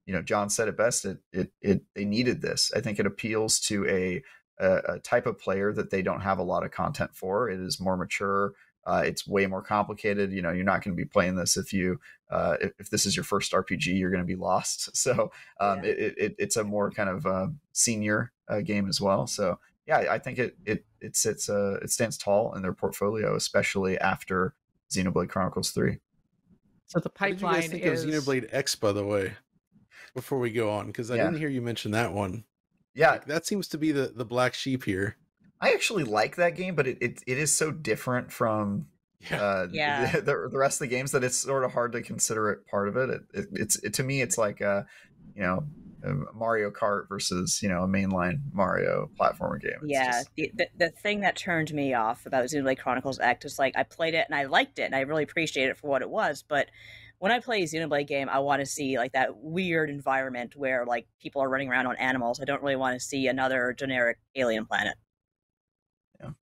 you know, John said it best. It, it, it, they needed this. I think it appeals to a, a, a type of player that they don't have a lot of content for. It is more mature. Uh, it's way more complicated. You know, you're not going to be playing this if you, uh, if, if this is your first RPG, you're going to be lost. So um, Yeah. it, it, it's a more kind of uh, senior uh, game as well. So yeah, I think it, it, it sits, uh, it stands tall in their portfolio, especially after Xenoblade Chronicles 3. So the What did you guys pipeline think is of Xenoblade X, by the way? Before we go on, because I Yeah. didn't hear you mention that one. Yeah, Like, that seems to be the the black sheep here. I actually like that game, but it, it, it is so different from Yeah, uh, Yeah. the, the, the rest of the games that it's sort of hard to consider it part of it. it, it it's it, to me, it's like a you know um, Mario Kart versus you know a mainline Mario platformer game. It's yeah, just- the, the the thing that turned me off about Xenoblade Chronicles X is like I played it and I liked it and I really appreciated it for what it was, but when I play a Xenoblade game, I want to see like that weird environment where like people are running around on animals. I don't really want to see another generic alien planet.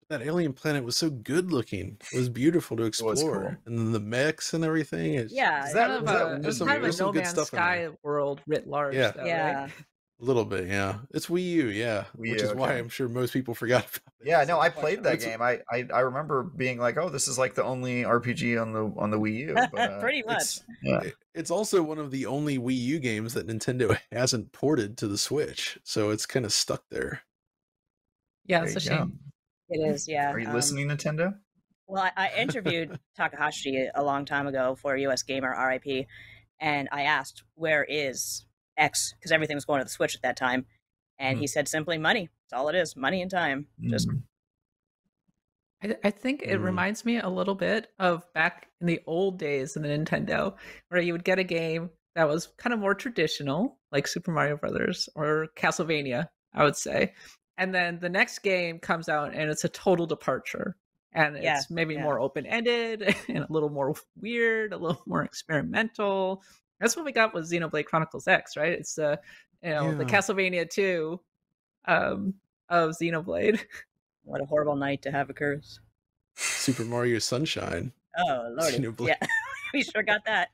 That alien planet was so good looking. It was beautiful to explore, cool. and then the mechs and everything. It's, Yeah, Is kind that- of was a, was it was some- kind of there's a some No good Man's stuff in Sky world writ large. Yeah. though, yeah. right? A little bit, yeah. It's Wii U, yeah, Wii which U, is why. I'm sure most people forgot about it. Yeah, no, I played that It's- game. I, I I remember being like, oh, this is like the only RPG on the on the Wii U. But, uh, Pretty much. It's, yeah. it's also one of the only Wii U games that Nintendo hasn't ported to the Switch, so it's kind of stuck there. Yeah, There it's a go. shame. It is, yeah. Are you um, listening, Nintendo? Well, I, I interviewed Takahashi a long time ago for US Gamer RIP, and I asked, where is X? Because everything was going to the Switch at that time. And he said simply money. That's all it is money and time. Just Mm. I, I think it Mm. reminds me a little bit of back in the old days in the Nintendo, where you would get a game that was kind of more traditional, like Super Mario Brothers or Castlevania, I would say. And then the next game comes out and it's a total departure. And it's Yeah, maybe yeah. more open ended and a little more weird, a little more experimental. That's what we got with Xenoblade Chronicles X, right? It's the you know the Yeah. Castlevania 2 um, of Xenoblade. what a horrible night to have a curse. Super Mario Sunshine. Oh, lordy. Yeah, we sure got that.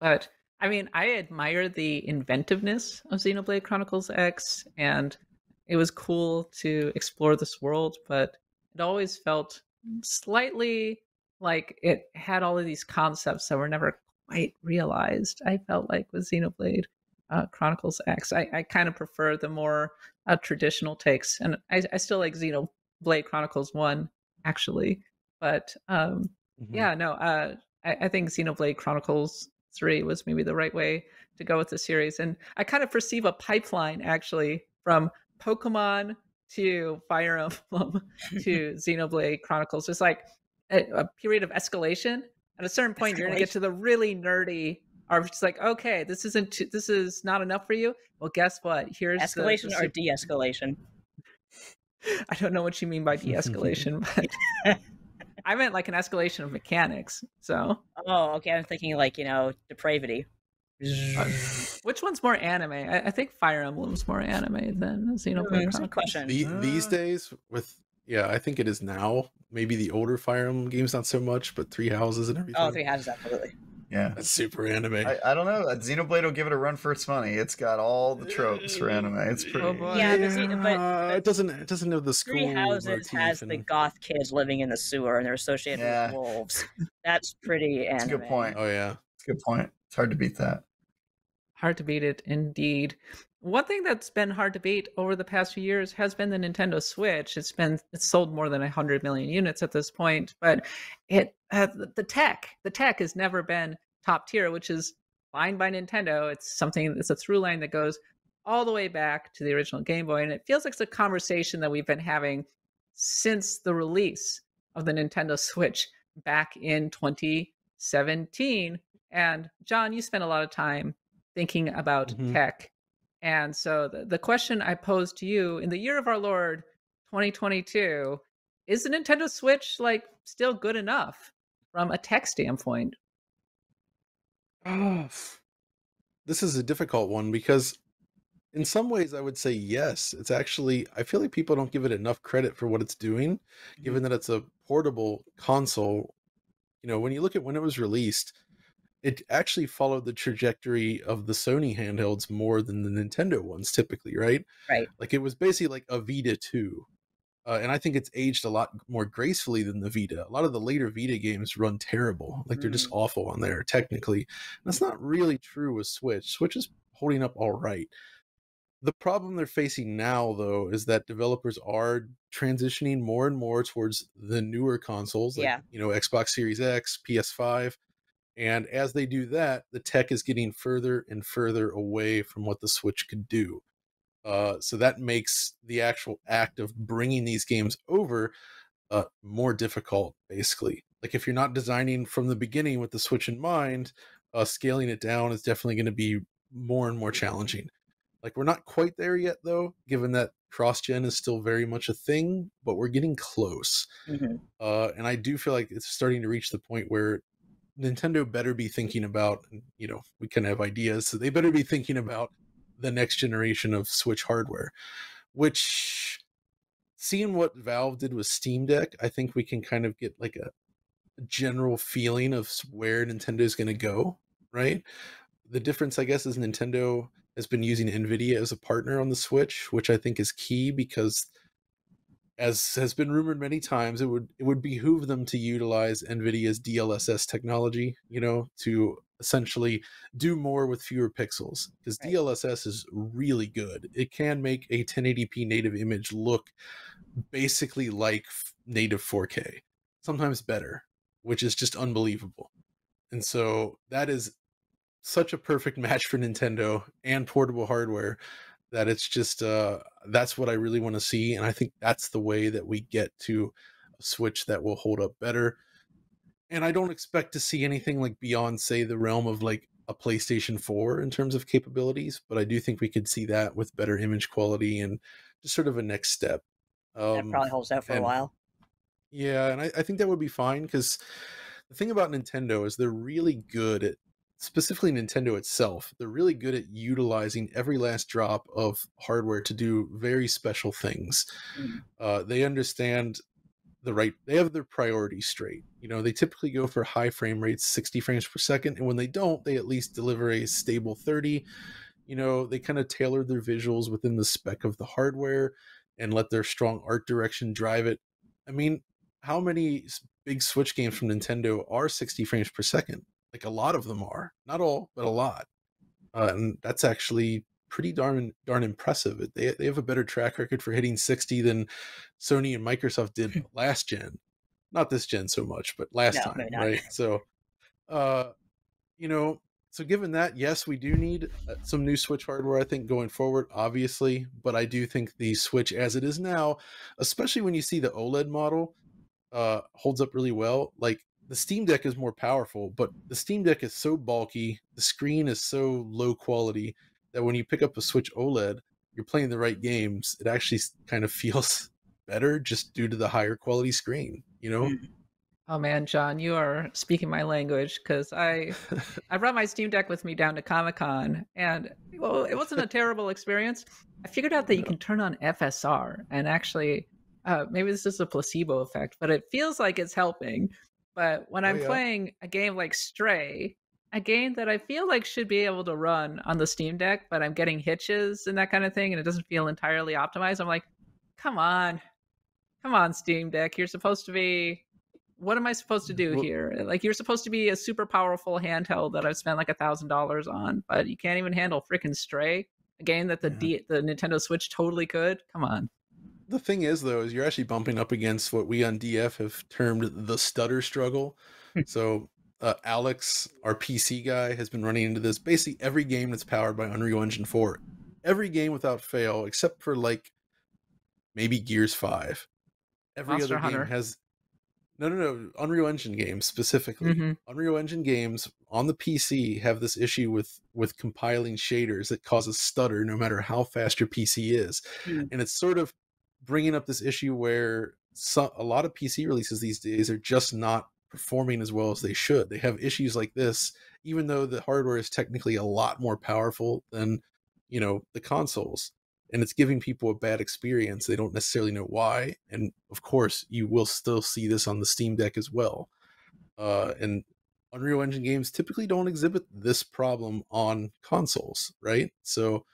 But I mean, I admire the inventiveness of Xenoblade Chronicles X, and it was cool to explore this world, but it always felt slightly like it had all of these concepts that were never quite realized. I felt like with Xenoblade uh, Chronicles X, I, I kind of prefer the more uh, traditional takes, and I, I still like Xenoblade Chronicles One actually, but um, Mhm. yeah no uh I, I think xenoblade chronicles 3 was maybe the right way to go with the series and i kind of perceive a pipeline actually from pokemon to fire emblem to xenoblade chronicles just like a, a period of escalation at a certain point you're gonna get to the really nerdy are just like okay this isn't too, this is not enough for you well guess what here's Escalation the or de-escalation? i don't know what you mean by de-escalation but i meant like an escalation of mechanics so Oh, okay. I'm thinking like you know depravity. Which one's more anime? I, I think Fire Emblem's more anime than Xenoblade Mm, question. The, these Uh. days, with yeah, I think it is now. Maybe the older Fire Emblem games not so much, but Three Houses and everything. Oh, three houses, absolutely. Yeah. That's super anime. I, I don't know. Uh, Xenoblade will give it a run for its money. It's got all the tropes for anime. It's pretty. Oh, boy. Yeah, but but- but it doesn't. It doesn't have the school Three houses motif has the goth kids living in the sewer and they're associated Yeah. with wolves. That's pretty anime. That's a good point. Oh yeah. It's a good point. It's hard to beat that. Hard to beat it, indeed. One thing that's been hard to beat over the past few years has been the Nintendo Switch. It's been it's sold more than hundred million units at this point, but it uh, the- the tech the tech has never been top tier, which is fine by Nintendo. It's something it's a through line that goes all the way back to the original Game Boy, and it feels like it's a conversation that we've been having since the release of the Nintendo Switch back in 2017. And John, you spent a lot of time thinking about Mhm. tech. And so the, the question I pose to you in the year of our Lord 2022 is the Nintendo Switch like still good enough from a tech standpoint? Ah, this is a difficult one because in some ways I would say yes. It's actually I feel like people don't give it enough credit for what it's doing, given that it's a portable console. You know, when you look at when it was released, it actually followed the trajectory of the Sony handhelds more than the Nintendo ones typically, right? Right. Like it was basically like a Vita 2. Uh, and I think it's aged a lot more gracefully than the Vita. A lot of the later Vita games run terrible. Like they're just awful on there technically. And that's not really true with Switch. Switch is holding up all right. The problem they're facing now, though, is that developers are transitioning more and more towards the newer consoles, like Yeah. you know Xbox Series X, PS5, and as they do that, the tech is getting further and further away from what the Switch could do. Uh, so that makes the actual act of bringing these games over uh, more difficult, basically. Like if you're not designing from the beginning with the Switch in mind, uh, scaling it down is definitely going to be more and more challenging. Like we're not quite there yet, though, given that cross-gen is still very much a thing, but we're getting close. Mhm. Uh, and I do feel like it's starting to reach the point where Nintendo better be thinking about, you know, we can have ideas, so they better be thinking about the next generation of Switch hardware, which seeing what Valve did with Steam Deck, I think we can kind of get like a, a general feeling of where Nintendo is going to go, right? the difference, I guess, is Nintendo has been using Nvidia as a partner on the Switch, which I think is key because as has been rumored many times, it would it would behoove them to utilize NVIDIA's DLSS technology, you know, to essentially do more with fewer pixels because right. DLSS is really good. It can make a 1080p native image look basically like native 4K, sometimes better, which is just unbelievable. And so that is such a perfect match for Nintendo and portable hardware that it's just uh that's what I really want to see and I think that's the way that we get to a Switch that will hold up better. And I don't expect to see anything like beyond say the realm of like a PlayStation 4 in terms of capabilities, but I do think we could see that with better image quality and just sort of a next step. Um, that probably holds out for and, a while. Yeah, and I, I think that would be fine because the thing about Nintendo is they're really good at specifically Nintendo itself, they're really good at utilizing every last drop of hardware to do very special things. Mm. Uh, they understand the right, they have their priorities straight. You know, they typically go for high frame rates, 60 frames per second. And when they don't, they at least deliver a stable 30. You know, they kind of tailor their visuals within the spec of the hardware and let their strong art direction drive it. I mean, how many big Switch games from Nintendo are 60 frames per second? Like a lot of them are, not all, but a lot. Uh, and that's actually pretty darn darn impressive. They they have a better track record for hitting 60 than Sony and Microsoft did last gen. Not this gen so much, but last no, time, right? So, uh, you know, so given that, yes, we do need uh, some new Switch hardware. I think going forward, obviously, but I do think the Switch as it is now, especially when you see the OLED model, uh, holds up really well. Like the Steam Deck is more powerful, but the Steam Deck is so bulky, the screen is so low quality that when you pick up a Switch OLED, you're playing the right games. It actually kind of feels better just due to the higher quality screen, you know? Mm. Oh man, John, you are speaking my language because I I brought my Steam Deck with me down to Comic Con, and well, it wasn't a terrible experience. I figured out that you can turn on FSR, and actually, uh, maybe this is a placebo effect, but it feels like it's helping. But when oh, I'm yeah. playing a game like Stray, a game that I feel like should be able to run on the Steam Deck, but I'm getting hitches and that kind of thing, and it doesn't feel entirely optimized. I'm like, come on, come on, Steam Deck. You're supposed to be. What am I supposed to do here? Like, you're supposed to be a super powerful handheld that I've spent like a thousand dollars on, but you can't even handle freaking Stray, a game that the yeah. D- the Nintendo Switch totally could. Come on the thing is though is you're actually bumping up against what we on df have termed the stutter struggle hmm. so uh, alex our pc guy has been running into this basically every game that's powered by unreal engine 4 every game without fail except for like maybe gears 5 every Monster other Hunter. game has no no no unreal engine games specifically mm-hmm. unreal engine games on the pc have this issue with with compiling shaders that causes stutter no matter how fast your pc is mm. and it's sort of bringing up this issue where so, a lot of PC releases these days are just not performing as well as they should. They have issues like this, even though the hardware is technically a lot more powerful than, you know, the consoles. And it's giving people a bad experience. They don't necessarily know why. And of course, you will still see this on the Steam Deck as well. Uh, and Unreal Engine games typically don't exhibit this problem on consoles, right? So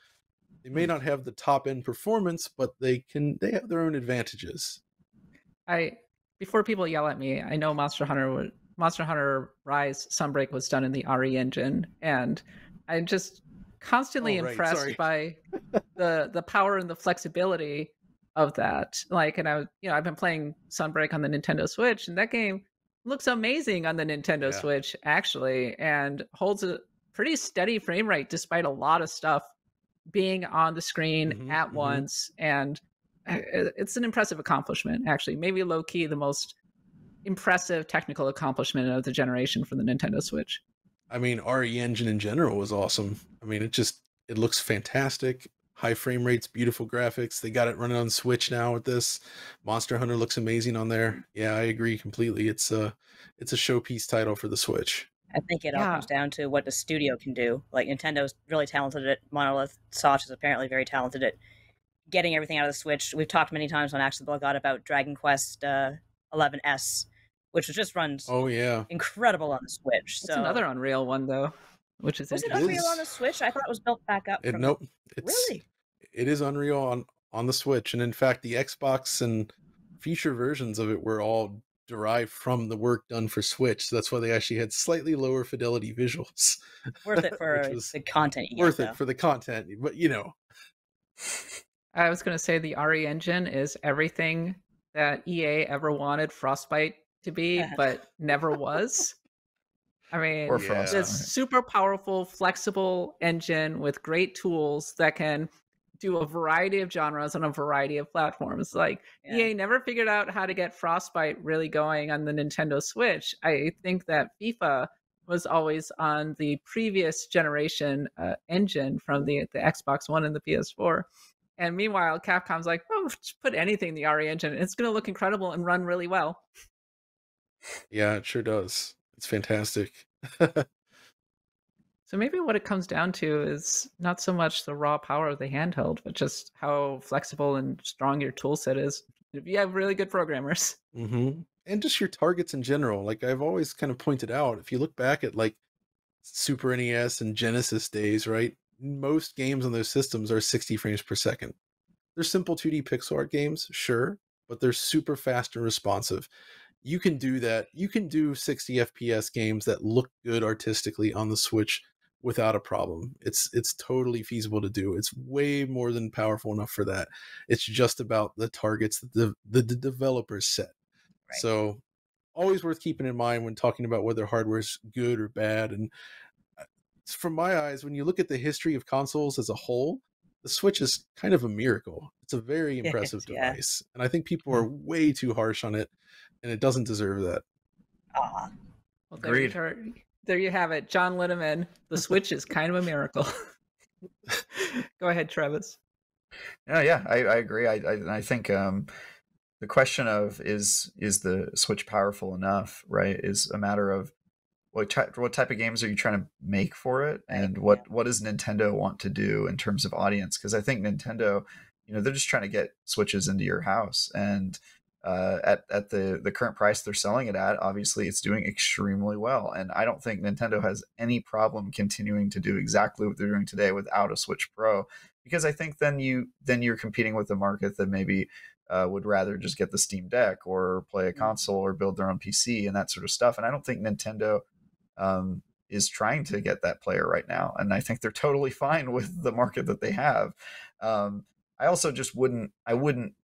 they may mm. not have the top end performance, but they can they have their own advantages. I before people yell at me, I know Monster Hunter would Monster Hunter Rise Sunbreak was done in the RE engine, and I'm just constantly oh, right. impressed Sorry. by the the power and the flexibility of that. Like, and I, you know, I've been playing Sunbreak on the Nintendo Switch, and that game looks amazing on the Nintendo yeah. Switch actually, and holds a pretty steady frame rate despite a lot of stuff being on the screen mm-hmm, at mm-hmm. once and uh, it's an impressive accomplishment actually maybe low key the most impressive technical accomplishment of the generation for the Nintendo Switch. I mean, RE engine in general was awesome. I mean, it just it looks fantastic. High frame rates, beautiful graphics. They got it running on Switch now with this. Monster Hunter looks amazing on there. Yeah, I agree completely. It's a it's a showpiece title for the Switch. I think it all comes down to what the studio can do. Like Nintendo's really talented at Monolith. Soft is apparently very talented at getting everything out of the Switch. We've talked many times on Axe the about Dragon Quest uh, 11S, which just runs oh yeah incredible on the Switch. That's so another Unreal one though. which is Was it. Unreal on the Switch? I thought it was built back up. It, from- nope. It's, Really? It is Unreal on on the Switch, and in fact, the Xbox and future versions of it were all derived from the work done for Switch. So that's why they actually had slightly lower fidelity visuals. Worth it for the content. You get, Worth though. it for the content, but you know, I was going to say the RE engine is everything that EA ever wanted Frostbite to be, but never was. I mean, Or Yeah. This super powerful, flexible engine with great tools that can do a variety of genres on a variety of platforms. Like Yeah. EA never figured out how to get Frostbite really going on the Nintendo Switch. I think that FIFA was always on the previous generation uh, engine from the the Xbox One and the PS4. And meanwhile, Capcom's like, oh, just put anything in the RE engine. It's going to look incredible and run really well. yeah, it sure does. It's fantastic. So maybe what it comes down to is not so much the raw power of the handheld, but just how flexible and strong your tool set is. If you have really good programmers. hmm And just your targets in general. Like I've always kind of pointed out, if you look back at like Super NES and Genesis days, right? Most games on those systems are 60 frames per second. They're simple 2D pixel art games, sure, but they're super fast and responsive. You can do that. You can do 60 FPS games that look good artistically on the Switch without a problem. It's it's totally feasible to do. It's way more than powerful enough for that. It's just about the targets that the the, the developers set. Right. So always worth keeping in mind when talking about whether hardware's good or bad. And uh, from my eyes, when you look at the history of consoles as a whole, the Switch is kind of a miracle. It's a very impressive yeah. device, and I think people are way too harsh on it, and it doesn't deserve that. Aw. Well, Agreed. There you have it. John Linneman. The Switch is kind of a miracle. Go ahead, Travis. Yeah, yeah, I, I agree. I, I I think um, the question of is is the Switch powerful enough, right? Is a matter of what type what type of games are you trying to make for it, Right, and what what does Nintendo want to do in terms of audience? Because I think Nintendo, you know, they're just trying to get Switches into your house, and uh, at at the the current price they're selling it at, obviously it's doing extremely well, and I don't think Nintendo has any problem continuing to do exactly what they're doing today without a Switch Pro because I think then you then you're competing with the market that maybe uh, would rather just get the Steam Deck or play a console or build their own PC and that sort of stuff. And I don't think Nintendo um, is trying to get that player right now. And I think they're totally fine with the market that they have. Um, I also just wouldn't I wouldn't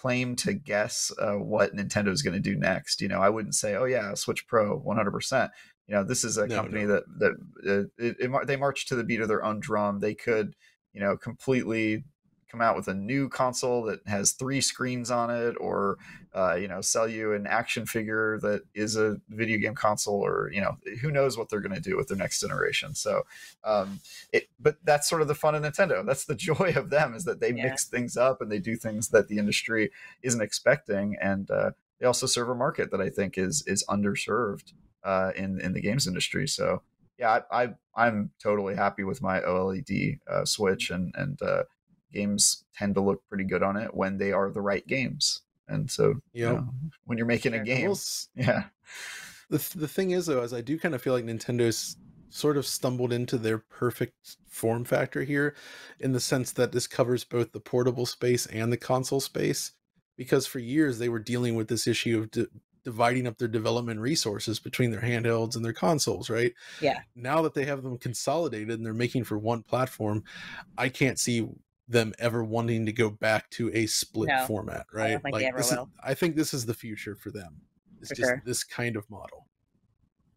claim to guess uh, what Nintendo is going to do next. You know, I wouldn't say, oh yeah, Switch Pro, 100. percent You know, this is a No, company no. that that uh, it, it, they march to the beat of their own drum. They could you know completely come out with a new console that has three screens on it or uh, you know sell you an action figure that is a video game console or you know who knows what they're going to do with their next generation. So um it but that's sort of the fun of nintendo. That's the joy of them is that they Yeah. mix things up and they do things that the industry isn't expecting. And uh, they also serve a market that i think is is underserved uh, in in the games industry. So yeah, I, I I'm totally happy with my OLED uh, switch, and and uh, games tend to look pretty good on it when they are the right games. And so, you know, when you're making Sure. a game, Well, s- yeah, the th- the thing is though, is I do kind of feel like Nintendo's sort of stumbled into their perfect form factor here, in the sense that this covers both the portable space and the console space. Because for years they were dealing with this issue of di- dividing up their development resources between their handhelds and their consoles, right? Yeah. Now that they have them consolidated and they're making for one platform, I can't see them ever wanting to go back to a split No, format, right? think they ever this is, I think this is the future for them. It's For just sure. this kind of model.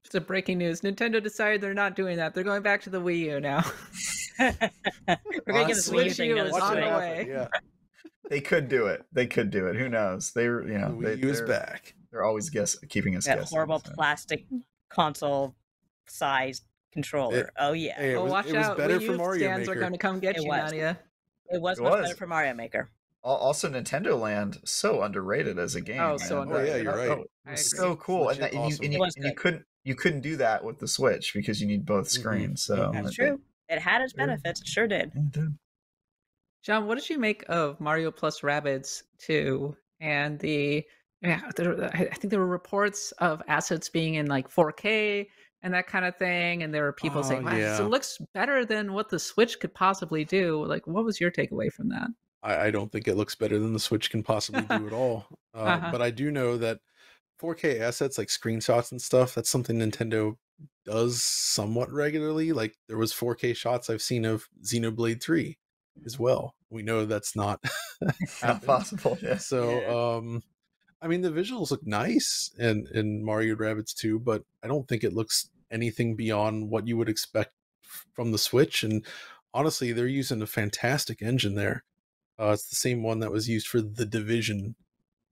It's a breaking news. Nintendo decided they're not doing that. They're going back to the Wii U now. We're gonna give this Wii U thing is on the way. Yeah, they could do it. They could do it. Who knows? They, were- you know, the they, Wii U is they're, back. they're always guess keeping us that guessing. horrible so. plastic console sized controller. It- oh yeah, Hey, it oh, was, watch it was out. better Wii for U Mario stands Maker. are going to come get It you, was. Nadia. It was It much was. better for Mario Maker. Also, Nintendo Land so underrated as a game. Oh, so man. Oh, yeah, you're Oh, right. it was so cool, and, Legit that, and, you, awesome. and, you, and you couldn't you couldn't do that with the Switch because you need both Mhm. screens. So Mhm. That's it- true. It had its benefits. It sure did. it did. John, what did you make of Mario plus Rabbids 2 and the yeah, there, I I think there were reports of assets being in like 4K and that kind of thing. And there were people Oh, saying, wow, yeah. it looks better than what the Switch could possibly do. Like, what was your takeaway from that? I, I don't think it looks better than the Switch can possibly do at all. Uh, Uh-huh. But I do know that 4K assets like screenshots and stuff, that's something Nintendo does somewhat regularly. Like there was 4K shots I've seen of Xenoblade 3 as well. We know that's not Not possible. Yes. So um I mean the visuals look nice in in Mario Rabbids 2, but I don't think it looks anything beyond what you would expect from the Switch and honestly they're using a fantastic engine there. Uh it's the same one that was used for The Division.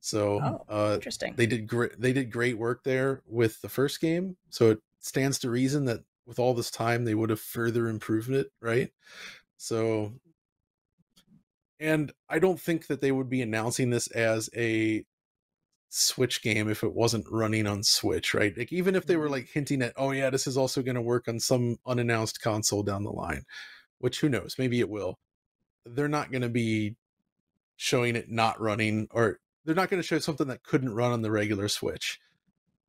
So Oh, uh Interesting. they did great they did great work there with the first game, so it stands to reason that with all this time they would have further improved it, right? So and I don't think that they would be announcing this as a Switch game if it wasn't running on Switch, right? Like even if they were like hinting at, oh yeah, this is also going to work on some unannounced console down the line, which who knows, maybe it will. They're not going to be showing it not running, or they're not going to show something that couldn't run on the regular Switch.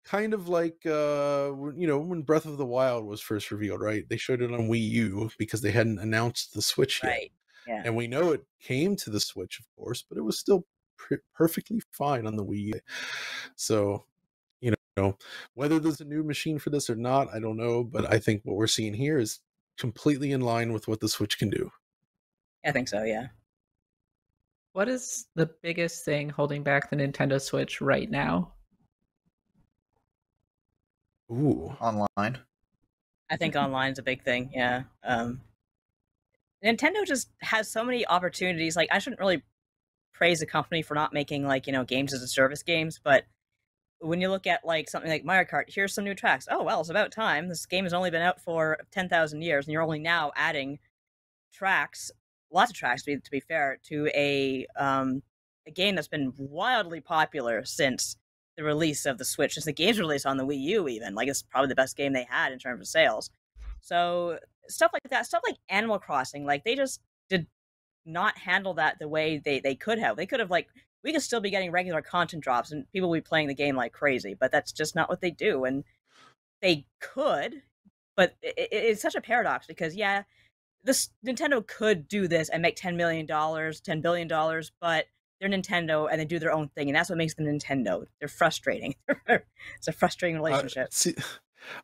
Kind of like uh you know when Breath of the Wild was first revealed, right? They showed it on Wii U because they hadn't announced the Switch yet Yeah. and we know it came to the Switch, of course, but it was still perfectly fine on the Wii. So, you know, whether there's a new machine for this or not, I don't know. But I think what we're seeing here is completely in line with what the Switch can do. I think so. Yeah. What is the biggest thing holding back the Nintendo Switch right now? Ooh, Online. I think online's a big thing. Yeah. Um, Nintendo just has so many opportunities. Like, I shouldn't really praise the company for not making like you know games as a service games, but when you look at like something like Mario Kart, here's some new tracks. Oh well, it's about time. This game has only been out for ten thousand years, and you're only now adding tracks, lots of tracks to be, to be fair, to a um, a game that's been wildly popular since the release of the Switch, since the game's released on the Wii U. Even like it's probably the best game they had in terms of sales. So stuff like that, stuff like Animal Crossing, like they just not handle that the way they they could have. They could have like we could still be getting regular content drops and people will be playing the game like crazy, but that's just not what they do. And they could, but it, it- it's such a paradox because yeah, this Nintendo could do this and make ten million dollars, ten billion dollars, but they're Nintendo and they do their own thing, and that's what makes them Nintendo. They're frustrating. it's a frustrating I- relationship. see,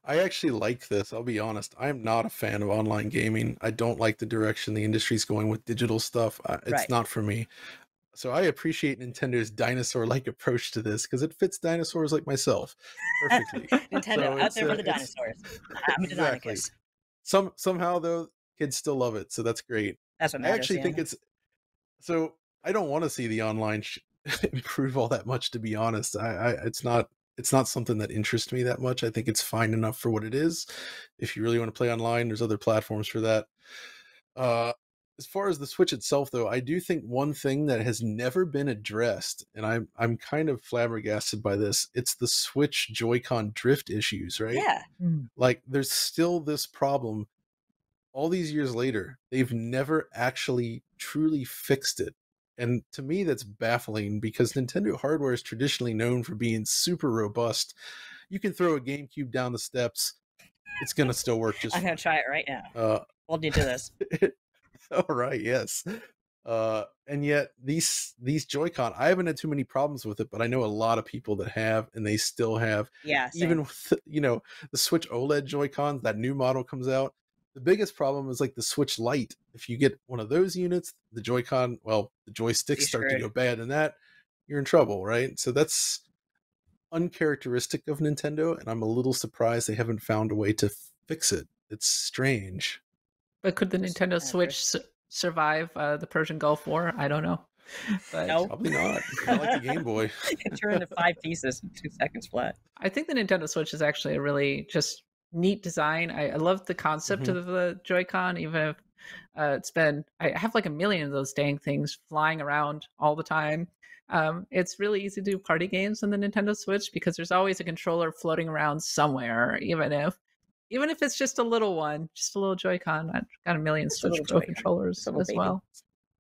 I actually like this. I'll be honest. I'm not a fan of online gaming. I don't like the direction the industry's going with digital stuff. I, it's Right. not for me. So I appreciate Nintendo's dinosaur-like approach to this because it fits dinosaurs like myself perfectly. Nintendo So out there uh, for the dinosaurs. I'm a Exactly. Some somehow though, kids still love it, so that's great. That's what matters, I actually yeah. think it's so. I don't want to see the online sh- improve all that much, to be honest. I, I it's not it's not something that interests me that much. I think it's fine enough for what it is. If you really want to play online, there's other platforms for that. Uh, as far as the Switch itself, though, I do think one thing that has never been addressed, and I'm I'm kind of flabbergasted by this. It's the Switch Joy-Con drift issues, right? yeah. like there's still this problem all these years later they've never actually truly fixed it and to me that's baffling because nintendo hardware is traditionally known for being super robust you can throw a gamecube down the steps it's going to still work just I'm gonna try it right now. uh We'll do this. all right yes uh and yet these these joy-con i haven't had too many problems with it but i know a lot of people that have and they still have Yeah. same. even with you know the switch oled joy-cons that new model comes out the biggest problem is like the switch lite if you get one of those units the joy-con well the joysticks You're start to go bad in that you're in trouble right so that's uncharacteristic of nintendo and i'm a little surprised they haven't found a way to fix it it's strange But could the Nintendo kinda Switch su- survive uh, the Persian Gulf War? I don't know. But No. probably not not like the game boy it turned into five pieces in two seconds flat. I think the Nintendo Switch is actually a really just neat design. I, I love the concept Mhm. of the Joy-Con, even if uh, it's been I have like a million of those dang things flying around all the time. Um, it's really easy to do party games on the Nintendo Switch because there's always a controller floating around somewhere, even if even if it's just a little one, just a little Joy-Con. I've got a million Switch little Pro controllers a as baby. well.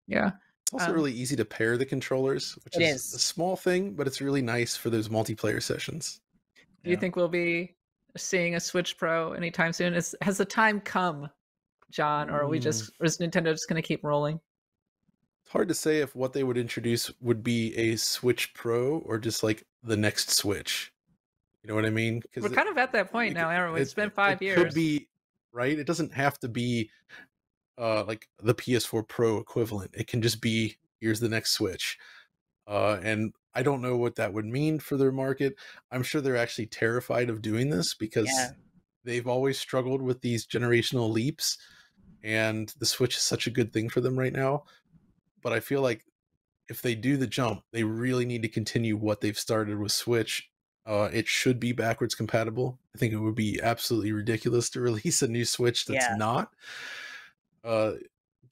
Yeah. It's also Um, really easy to pair the controllers, which is, is. a small thing, but it's really nice for those multiplayer sessions. Do you think we'll be seeing a Switch Pro anytime soon? Is has the time come, John, or are we Mm. just or is Nintendo just going to keep rolling? It's hard to say if what they would introduce would be a Switch Pro or just like the next Switch. You know what I mean? We're kind of at that point it now, aren't we? It's it- been five it years. Could be right. It doesn't have to be uh like the PS4 Pro equivalent. It can just be here's the next Switch. Uh and I don't know what that would mean for their market. I'm sure they're actually terrified of doing this because Yeah. they've always struggled with these generational leaps and the Switch is such a good thing for them right now. But I feel like if they do the jump, they really need to continue what they've started with Switch. Uh, it should be backwards compatible. I think it would be absolutely ridiculous to release a new Switch that's Yeah. not, uh,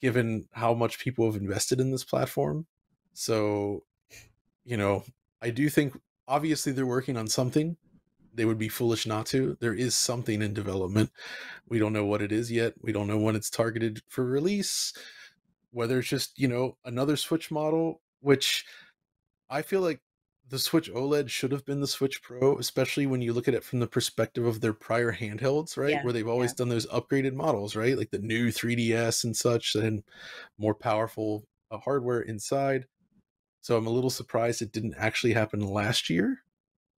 given how much people have invested in this platform. So, you know, I do think obviously they're working on something. They would be foolish not to. There is something in development. We don't know what it is yet. We don't know when it's targeted for release whether it's just you know another switch model which i feel like the switch oled should have been the switch pro especially when you look at it from the perspective of their prior handhelds right Yeah, where they've always yeah. done those upgraded models right like the new 3ds and such and more powerful uh, hardware inside so i'm a little surprised it didn't actually happen last year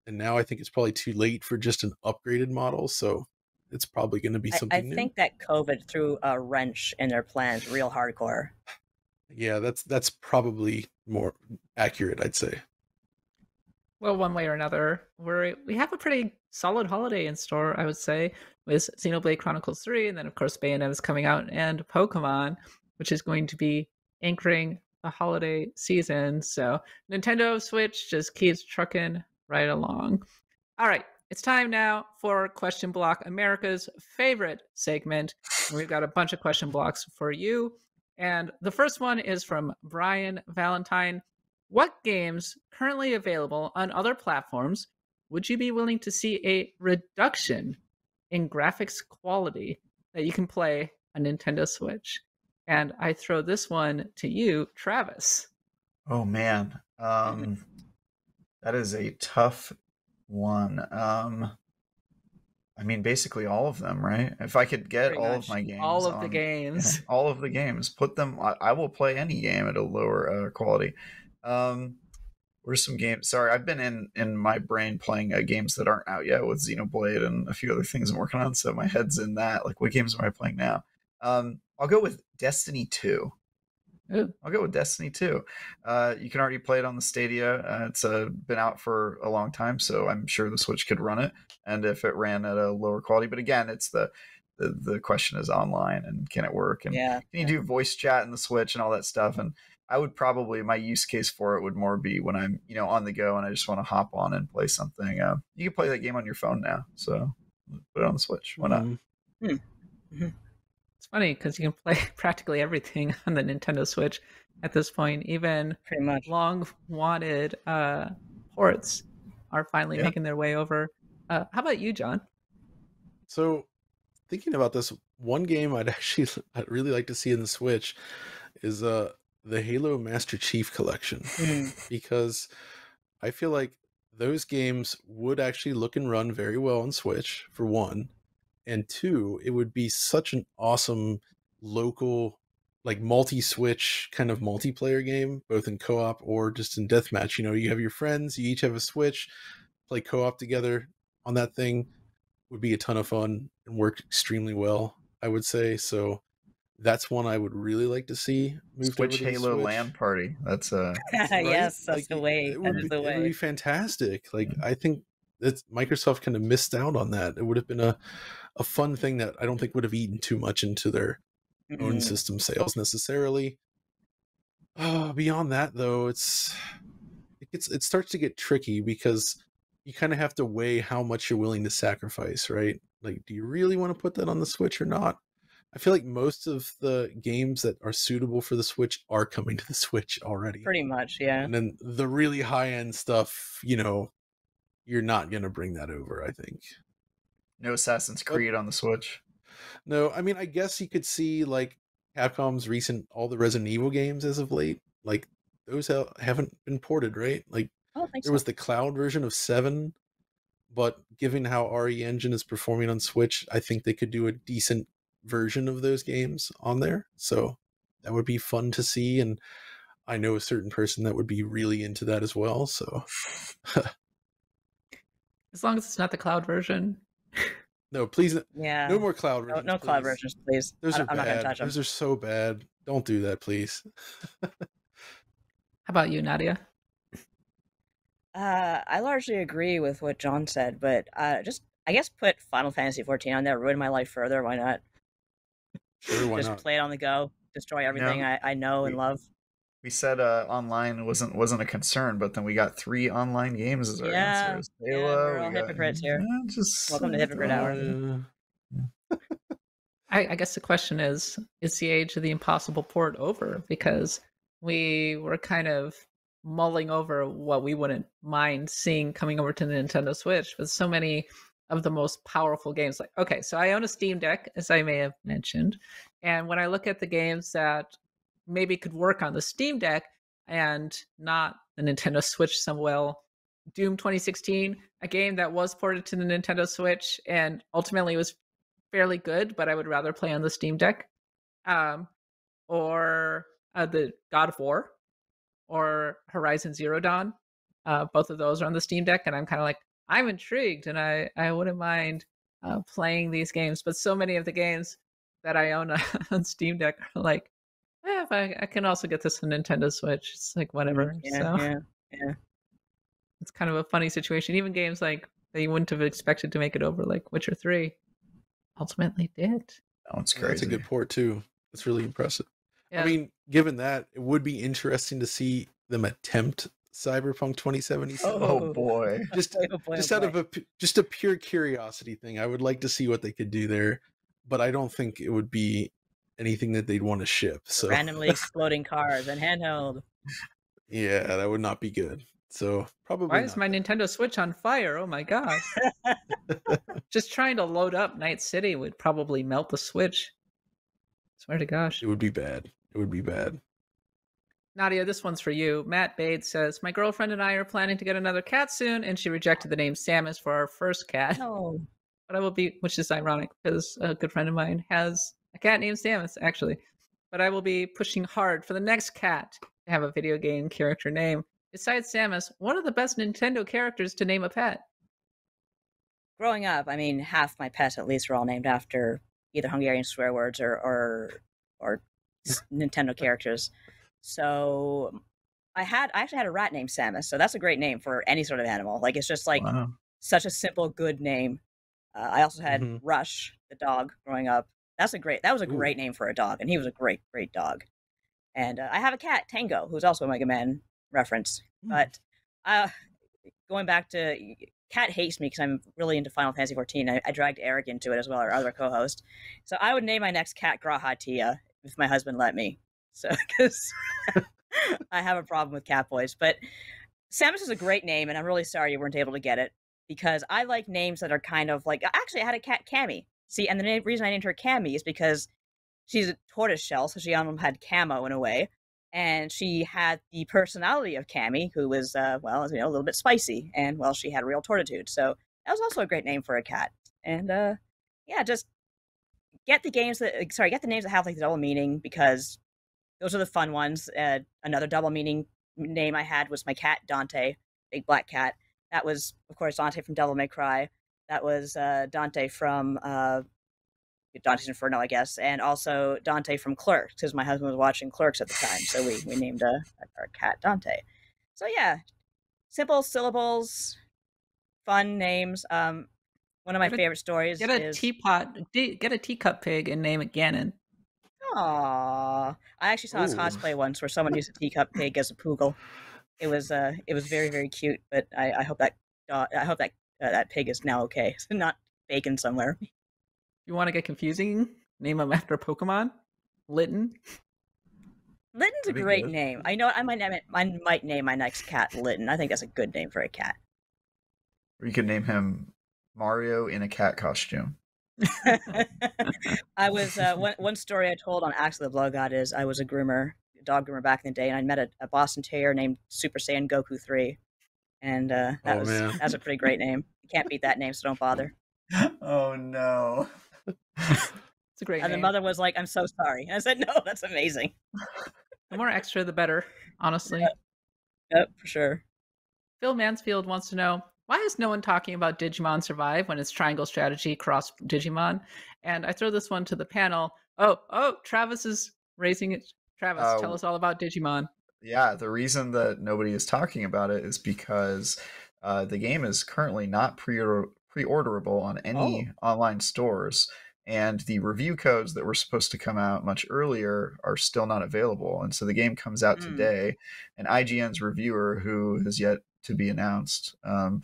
and now i think it's probably too late for just an upgraded model so it's probably going to be I, something I new think that COVID threw a wrench in their plans real hardcore. yeah that's that's probably more accurate i'd say Well, one way or another, we're we have a pretty solid holiday in store, I would say, with Xenoblade Chronicles 3, and then of course Bayonetta is coming out, and Pokemon, which is going to be anchoring the holiday season. So Nintendo Switch just keeps trucking right along. All right, it's time now for Question Block, America's favorite segment. We've got a bunch of question blocks for you. And the first one is from Brian Valentine. What games currently available on other platforms would you be willing to see a reduction in graphics quality that you can play on Nintendo Switch? And I throw this one to you, Travis. Oh man, um, that is a tough one. Um, I mean, basically all of them, right? If I could get Pretty all much of my games, All of the games. all of the games, put them. I, I will play any game at a lower uh, quality. Um, where's some games? Sorry, I've been in in my brain playing uh, games that aren't out yet with Xenoblade and a few other things I'm working on. So my head's in that. Like, what games am I playing now? Um, I'll go with Destiny Two. Ooh. I'll go with Destiny 2. Uh, you can already play it on the Stadia. Uh, it's uh, been out for a long time, so I'm sure the Switch could run it. And if it ran at a lower quality, but again, it's the the, the question is online and can it work? And Yeah. can you do voice chat in the Switch and all that stuff? And I would probably my use case for it would more be when I'm you know on the go and I just want to hop on and play something. Uh, you can play that game on your phone now, so put it on the Switch. Why not? Mhm. It's funny because you can play practically everything on the Nintendo Switch at this point. Even Pretty much. long wanted uh, ports are finally Yeah. making their way over. Uh, how about you, John? So, thinking about this, one game I'd actually I'd really like to see in the Switch is uh the Halo Master Chief Collection Mm. because I feel like those games would actually look and run very well on Switch for one, and two, it would be such an awesome local like multi-switch kind of multiplayer game both in co-op or just in deathmatch you know you have your friends you each have a switch play co-op together on that thing would be a ton of fun and work extremely well i would say so that's one i would really like to see moved over Switch to Halo Switch. LAN party. That's uh Right? yes, that's Like, the way. It would, is be, the it would be fantastic. Like I think that Microsoft kind of missed out on that. It would have been a a fun thing that I don't think would have eaten too much into their own Mm. system sales necessarily. Uh, beyond that, though, it's it gets it starts to get tricky because you kind of have to weigh how much you're willing to sacrifice, right? Like, do you really want to put that on the Switch or not? I feel like most of the games that are suitable for the Switch are coming to the Switch already. Pretty much, yeah. And then the really high end stuff, you know, you're not going to bring that over, I think. No Assassin's Creed on the Switch. No, I mean, I guess you could see like Capcom's recent all the Resident Evil games as of late. Like those ha- haven't been ported, right? Like I don't think there so. was the cloud version of 7, but given how RE Engine is performing on Switch, I think they could do a decent version of those games on there. So that would be fun to see. And I know a certain person that would be really into that as well. So as long as it's not the cloud version. No, please. Yeah. No more cloud versions. No, no cloud versions, please. Those are I'm bad. Those are so bad. Don't do that, please. How about you, Nadia? Uh, I largely agree with what John said, but uh, just I guess put Final Fantasy 14 on there, ruin my life further. Why not? Sure, why just not? play it on the go, destroy everything I, I know and love. We said uh, online wasn't wasn't a concern, but then we got three online games as our yeah, answers. Halo, yeah, we're all hypocrites here. Yeah, just Welcome to Hypocrite Hour. I, I guess the question is: Is the age of the impossible port over? Because we were kind of mulling over what we wouldn't mind seeing coming over to the Nintendo Switch with so many of the most powerful games. Like, okay, so I own a Steam Deck, as I may have mentioned, and when I look at the games that maybe could work on the Steam Deck and not the Nintendo Switch, some well, Doom 2016, a game that was ported to the Nintendo Switch and ultimately was fairly good, but I would rather play on the Steam Deck. Um, or uh, the God of War, or Horizon Zero Dawn. Uh, both of those are on the Steam Deck, and I'm kind of like, I'm intrigued, and I I wouldn't mind uh, playing these games. But so many of the games that I own on Steam Deck are like, eh, I, I can also get this on Nintendo Switch. It's like whatever. Mm, yeah, so yeah, yeah. It's kind of a funny situation. Even games like that you wouldn't have expected to make it over, like Witcher Three, ultimately did. That one's crazy. That's a good port too. That's really impressive. Yeah. I mean, given that, it would be interesting to see them attempt Cyberpunk 2077. Oh boy! Just, oh just oh out of a just a pure curiosity thing, I would like to see what they could do there, but I don't think it would be anything that they'd want to ship. So randomly exploding cars and handheld. Yeah, that would not be good. So probably. Why not. is my Nintendo Switch on fire? Oh my god! just trying to load up Night City would probably melt the Switch. Swear to gosh. It would be bad. It would be bad. Nadia, this one's for you. Matt Bates says, My girlfriend and I are planning to get another cat soon, and she rejected the name Samus for our first cat. No. But I will be, which is ironic because a good friend of mine has a cat named Samus, actually. But I will be pushing hard for the next cat to have a video game character name. Besides Samus, one of the best Nintendo characters to name a pet. Growing up, I mean, half my pets at least were all named after either Hungarian swear words or or, or Nintendo characters. So I had I actually had a rat named Samus, so that's a great name for any sort of animal. Like it's just like wow. such a simple, good name. Uh, I also had mm-hmm. Rush, the dog, growing up. That's a great. That was a Ooh. great name for a dog, and he was a great, great dog. And uh, I have a cat, Tango, who's also a Mega Man reference. Mm. But uh, going back to Cat hates me because I'm really into Final Fantasy 14. I, I, dragged Eric into it as well, our other co-host. So I would name my next cat G'raha Tia if my husband let me. So because I have a problem with cat boys, but Samus is a great name, and I'm really sorry you weren't able to get it because I like names that are kind of like. Actually, I had a cat, Cammy. See, and the reason I named her Cammy is because she's a tortoise shell, so she had camo in a way and she had the personality of Cammy, who was, uh, well, you know, a little bit spicy, and well, she had real tortitude. So that was also a great name for a cat. And uh, yeah, just get the games that, sorry, get the names that have like the double meaning because those are the fun ones. Uh, another double meaning name I had was my cat Dante, big black cat. That was, of course, Dante from Devil May Cry. That was uh, Dante from uh, Dante's Inferno, I guess, and also Dante from Clerks, because my husband was watching Clerks at the time, so we we named a, our cat Dante. So yeah, simple syllables, fun names. Um, one of my get favorite stories. Get a is... teapot. Get a teacup pig and name it Ganon. Aww, I actually saw Ooh. a cosplay once where someone used a teacup pig as a poogle. It was uh, it was very very cute, but I, I hope that uh, I hope that uh, that pig is now okay, not bacon somewhere you want to get confusing, name him after Pokemon. Litten. Litten's a great good. name. I know I might name it, I might name my next cat Litten. I think that's a good name for a cat. Or you could name him Mario in a cat costume. I was uh, one one story I told on Axe the Blood God is I was a groomer, a dog groomer back in the day, and I met a, a Boston Terrier named Super Saiyan Goku three, and uh, that oh, was man. that's a pretty great name. You can't beat that name, so don't bother. oh no. It's a great and name. the mother was like, "I'm so sorry." And I said, "No, that's amazing." The more extra, the better, honestly. Yep, for sure. Phil Mansfield wants to know why is no one talking about Digimon Survive when it's triangle strategy cross Digimon? And I throw this one to the panel. Oh, oh, Travis is raising it. Travis, Oh. tell us all about Digimon. Yeah, the reason that nobody is talking about it is because uh, the game is currently not pre pre-orderable on any online stores, and the review codes that were supposed to come out much earlier are still not available. And so the game comes out Hmm. today, and IGN's reviewer, who has yet to be announced, um,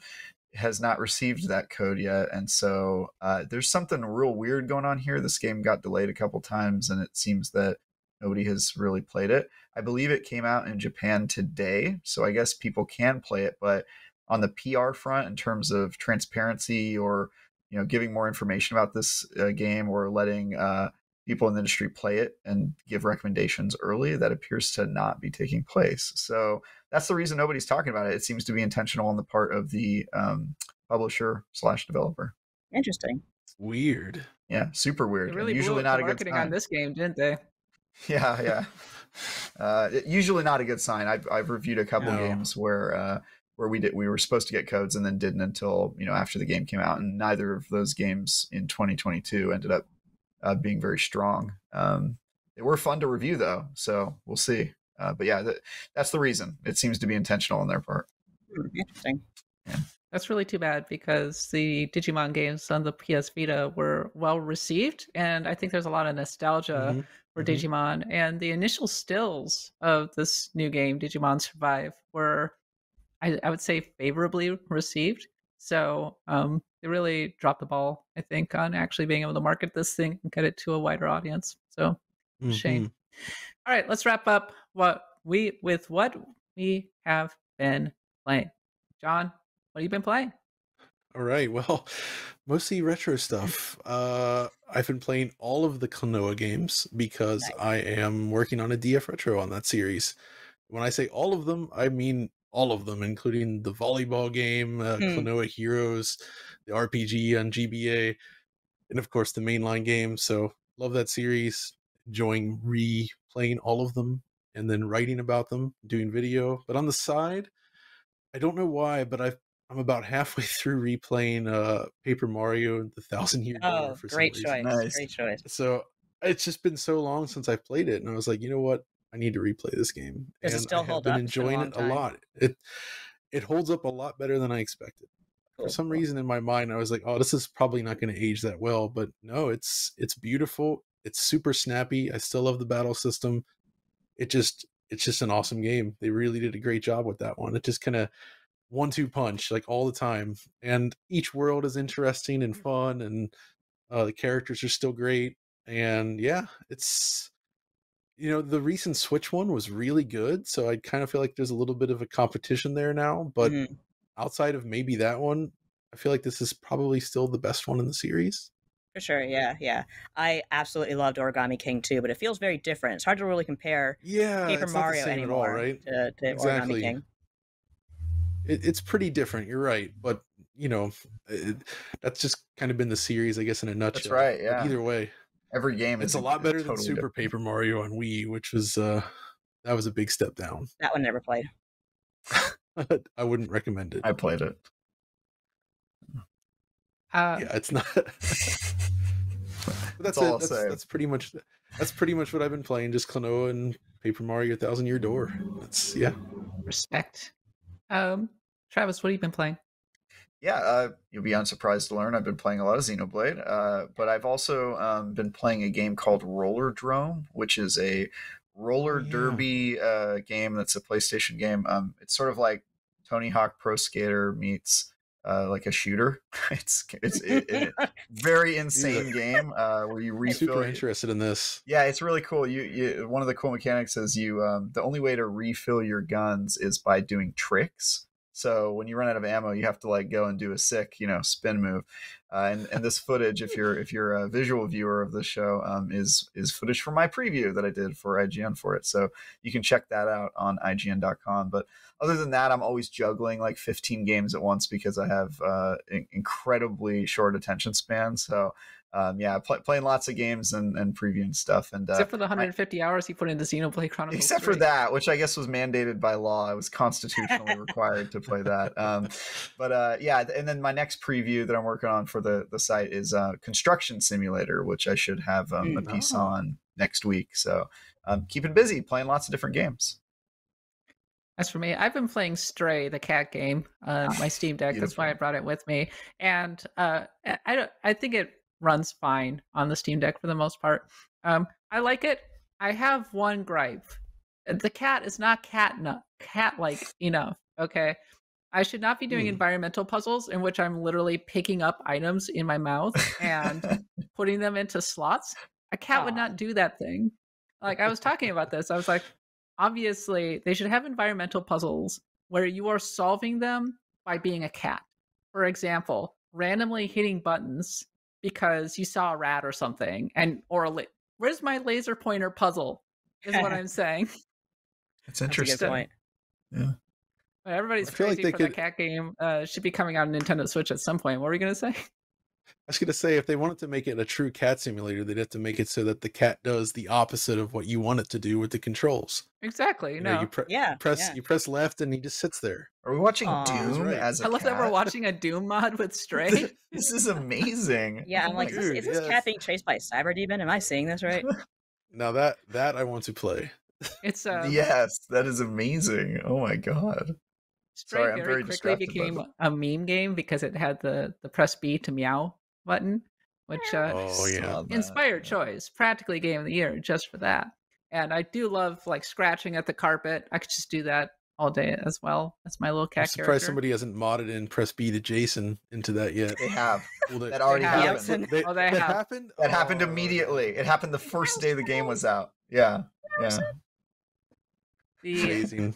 has not received that code yet. And so uh, there's something real weird going on here. This game got delayed a couple times, and it seems that nobody has really played it. I believe it came out in Japan today, so I guess people can play it. But on the PR front, in terms of transparency or you know giving more information about this uh, game or letting uh, people in the industry play it and give recommendations early, that appears to not be taking place. So that's the reason nobody's talking about it. It seems to be intentional on the part of the um, publisher slash developer. Interesting. Weird. Yeah, super weird. They and really blew usually up not the a good marketing on this game, didn't they? Yeah, yeah. Uh, usually not a good sign. I've I've reviewed a couple No. games where uh, where we did we were supposed to get codes and then didn't until you know after the game came out, and neither of those games in 2022 ended up uh, being very strong. Um, they were fun to review though, so we'll see. Uh, but yeah, that, that's the reason. It seems to be intentional on their part. Hmm, Interesting. That's really too bad because the Digimon games on the PS Vita were well received, and I think there's a lot of nostalgia Mhm. for Mhm. Digimon. And the initial stills of this new game, Digimon Survive, were, I, I would say, favorably received. So um, they really dropped the ball, I think, on actually being able to market this thing and get it to a wider audience. So Shame. Mhm. all right, let's wrap up what we with what we have been playing. John, what have you been playing? All right. Well, mostly retro stuff. Uh, I've been playing all of the Klonoa games because Nice. I am working on a DF retro on that series. When I say all of them, I mean all of them, including the volleyball game, uh, Hmm. Klonoa Heroes, the RPG on GBA, and of course the mainline game. So love that series. Enjoying replaying all of them and then writing about them, doing video. But on the side, I don't know why, but I've I'm about halfway through replaying uh Paper Mario and the Thousand Year Door Oh, for some great reason. choice. Nice. Great choice. So it's just been so long since I played it, and I was like, you know what? I need to replay this game. Does it and still I have hold been up? It's been a enjoying it a lot. It it holds up a lot better than I expected. Cool, For some reason in my mind, I was like, oh, this is probably not going to age that well. But no, it's it's beautiful. It's super snappy. I still love the battle system. It just it's just an awesome game. They really did a great job with that one. It just kind of one two punch like all the time and each world is interesting and fun and uh, the characters are still great and yeah it's you know the recent switch one was really good so i kind of feel like there's a little bit of a competition there now but Mhm. outside of maybe that one i feel like this is probably still the best one in the series For sure, yeah, yeah. I absolutely loved Origami King too, but it feels very different. It's hard to really compare yeah Paper it's not the Mario same anymore at all, right to, to Exactly. Origami King. It, it's pretty different you're right but you know it, that's just kind of been the series i guess in a nutshell That's right, But yeah. either way Every game it's is a lot is better than Super different. Paper Mario on Wii, which was uh that was a big step down. That one never played. I wouldn't recommend it. I played it. Uh, yeah, it's not. But that's all it. I'll That's, say. that's pretty much that's pretty much what I've been playing. Just Klonoa and Paper Mario Thousand Year Door. That's yeah. Respect. Um, Travis, what have you been playing? Yeah, uh, you'll be unsurprised to learn I've been playing a lot of Xenoblade, uh, but I've also um, been playing a game called Rollerdrome, which is a roller Oh, yeah. derby uh, game that's a PlayStation game. Um, it's sort of like Tony Hawk Pro Skater meets uh, like a shooter. it's it's it, it, very insane game uh, where you refill. super interested in this. Yeah, it's really cool. You, you one of the cool mechanics is you um, the only way to refill your guns is by doing tricks. So when you run out of ammo, you have to like go and do a sick, you know, spin move. Uh, and, and this footage, if you're if you're a visual viewer of the show, um, is is footage from my preview that I did for IGN for it. So you can check that out on IGN.com. But other than that, I'm always juggling like 15 games at once because I have uh, incredibly short attention span. So um, yeah, play, playing lots of games and, and previewing stuff. And uh, except for the 150 hours he put into Xenoblade Chronicles. Except 3. for that, which I guess was mandated by law. I was constitutionally required to play that. Um, but uh, yeah, and then my next preview that I'm working on for the the site is uh, Construction Simulator, which I should have um, a piece oh. on next week. So um, keeping busy, playing lots of different games. As for me, I've been playing Stray, the cat game, on my Steam Deck. Beautiful. That's why I brought it with me, and uh, I don't. I think it runs fine on the Steam Deck for the most part. Um, I like it. I have one gripe: the cat is not cat cat like enough. Okay, I should not be doing mm. environmental puzzles in which I'm literally picking up items in my mouth and putting them into slots. A cat Aww. would not do that thing. Like I was talking about this, I was like, obviously they should have environmental puzzles where you are solving them by being a cat. For example, randomly hitting buttons because you saw a rat or something and or a la- where's my laser pointer puzzle is what i'm saying. It's interesting. That's point. yeah. Everybody's crazy like for could... the cat game uh should be coming out on nintendo switch at some point what were you gonna say? I was going to say, if they wanted to make it a true cat simulator, they'd have to make it so that the cat does the opposite of what you want it to do with the controls. Exactly. You no. Know, you pre- yeah. Press yeah. you press left, and he just sits there. Are we watching Aww, Doom right. as a I love cat? that we're watching a Doom mod with Stray. this is amazing. Yeah, I'm like, Dude, is this, yes. cat being chased by a cyber demon? Am I seeing this right? now that that I want to play. It's uh yes, that is amazing. Oh my god. Stray Sorry, very, very quickly became a meme game because it had the the press B to meow button which uh, oh yeah, inspired choice, practically game of the year just for that. And I do love like scratching at the carpet. I could just do that all day as well. That's my little cat. I'm surprised character. somebody hasn't modded in press B to Jason into that yet. They have. Well, they, that already have. happened. They, oh, they that have. happened. That oh. happened immediately. It happened the first day the game was out. Yeah, yeah. The, Amazing.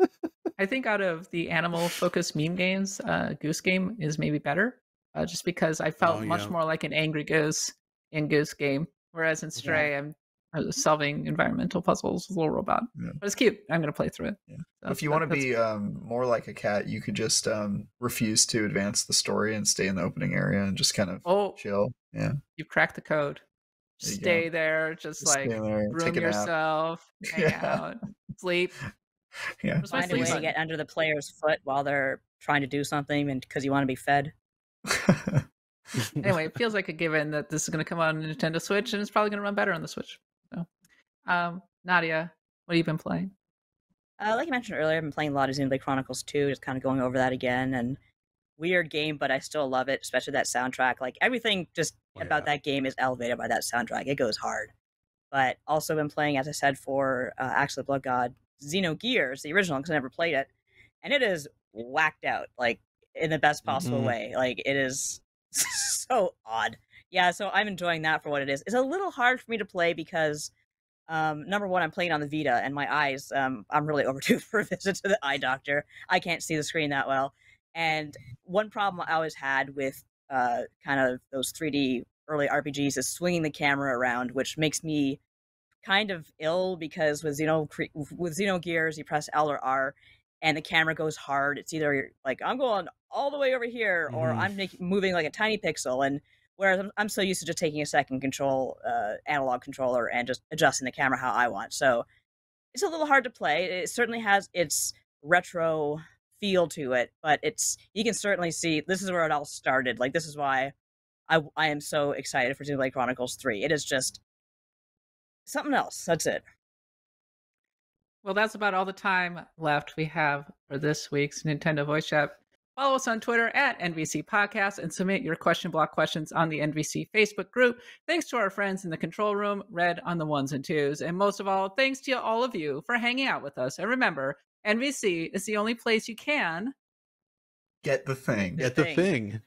I think out of the animal focused meme games, uh, Goose Game is maybe better uh, just because I felt oh, yeah. much more like an angry goose in Goose Game, whereas in Stray, yeah. I'm solving environmental puzzles with a little robot. Yeah. But it's cute. I'm going to play through it. Yeah. So if you want to be um, more like a cat, you could just um, refuse to advance the story and stay in the opening area and just kind of oh, chill. Yeah. You've cracked the code. Just stay go. there, just, just like there, room yourself, hang yeah. out, sleep. Yeah. Find a way to get under the player's foot while they're trying to do something and because you want to be fed. anyway, it feels like a given that this is going to come out on Nintendo Switch, and it's probably going to run better on the Switch. So, um, Nadia, what have you been playing? Uh, like I mentioned earlier, I've been playing a lot of Xenoblade Chronicles 2, just kind of going over that again. And weird game, but I still love it, especially that soundtrack. Like everything just oh, about yeah. that game is elevated by that soundtrack. It goes hard. But also been playing, as I said, for uh, Axe of the Blood God, Xenogears, the original, because I never played it. And it is whacked out. Like in the best possible mm-hmm. way. Like it is so odd. Yeah, so I'm enjoying that for what it is. It's a little hard for me to play because um, number one, I'm playing on the Vita and my eyes, um, I'm really overdue for a visit to the eye doctor. I can't see the screen that well. And one problem I always had with uh, kind of those 3D early RPGs is swinging the camera around, which makes me kind of ill because with Xeno with Xenogears, you press L or R and the camera goes hard. It's either like I'm going all the way over here, or mm-hmm. I'm make, moving like a tiny pixel. And whereas I'm, I'm so used to just taking a second control uh, analog controller and just adjusting the camera how I want. So it's a little hard to play. It certainly has its retro feel to it, but it's you can certainly see this is where it all started. Like this is why I I am so excited for Xenoblade Chronicles Three. It is just something else. That's it. Well, that's about all the time left we have for this week's Nintendo Voice Chat. Follow us on Twitter at NVC Podcast and submit your question block questions on the NVC Facebook group. Thanks to our friends in the control room, Red on the ones and twos. And most of all, thanks to all of you for hanging out with us. And remember, NVC is the only place you can get the thing. Get the thing.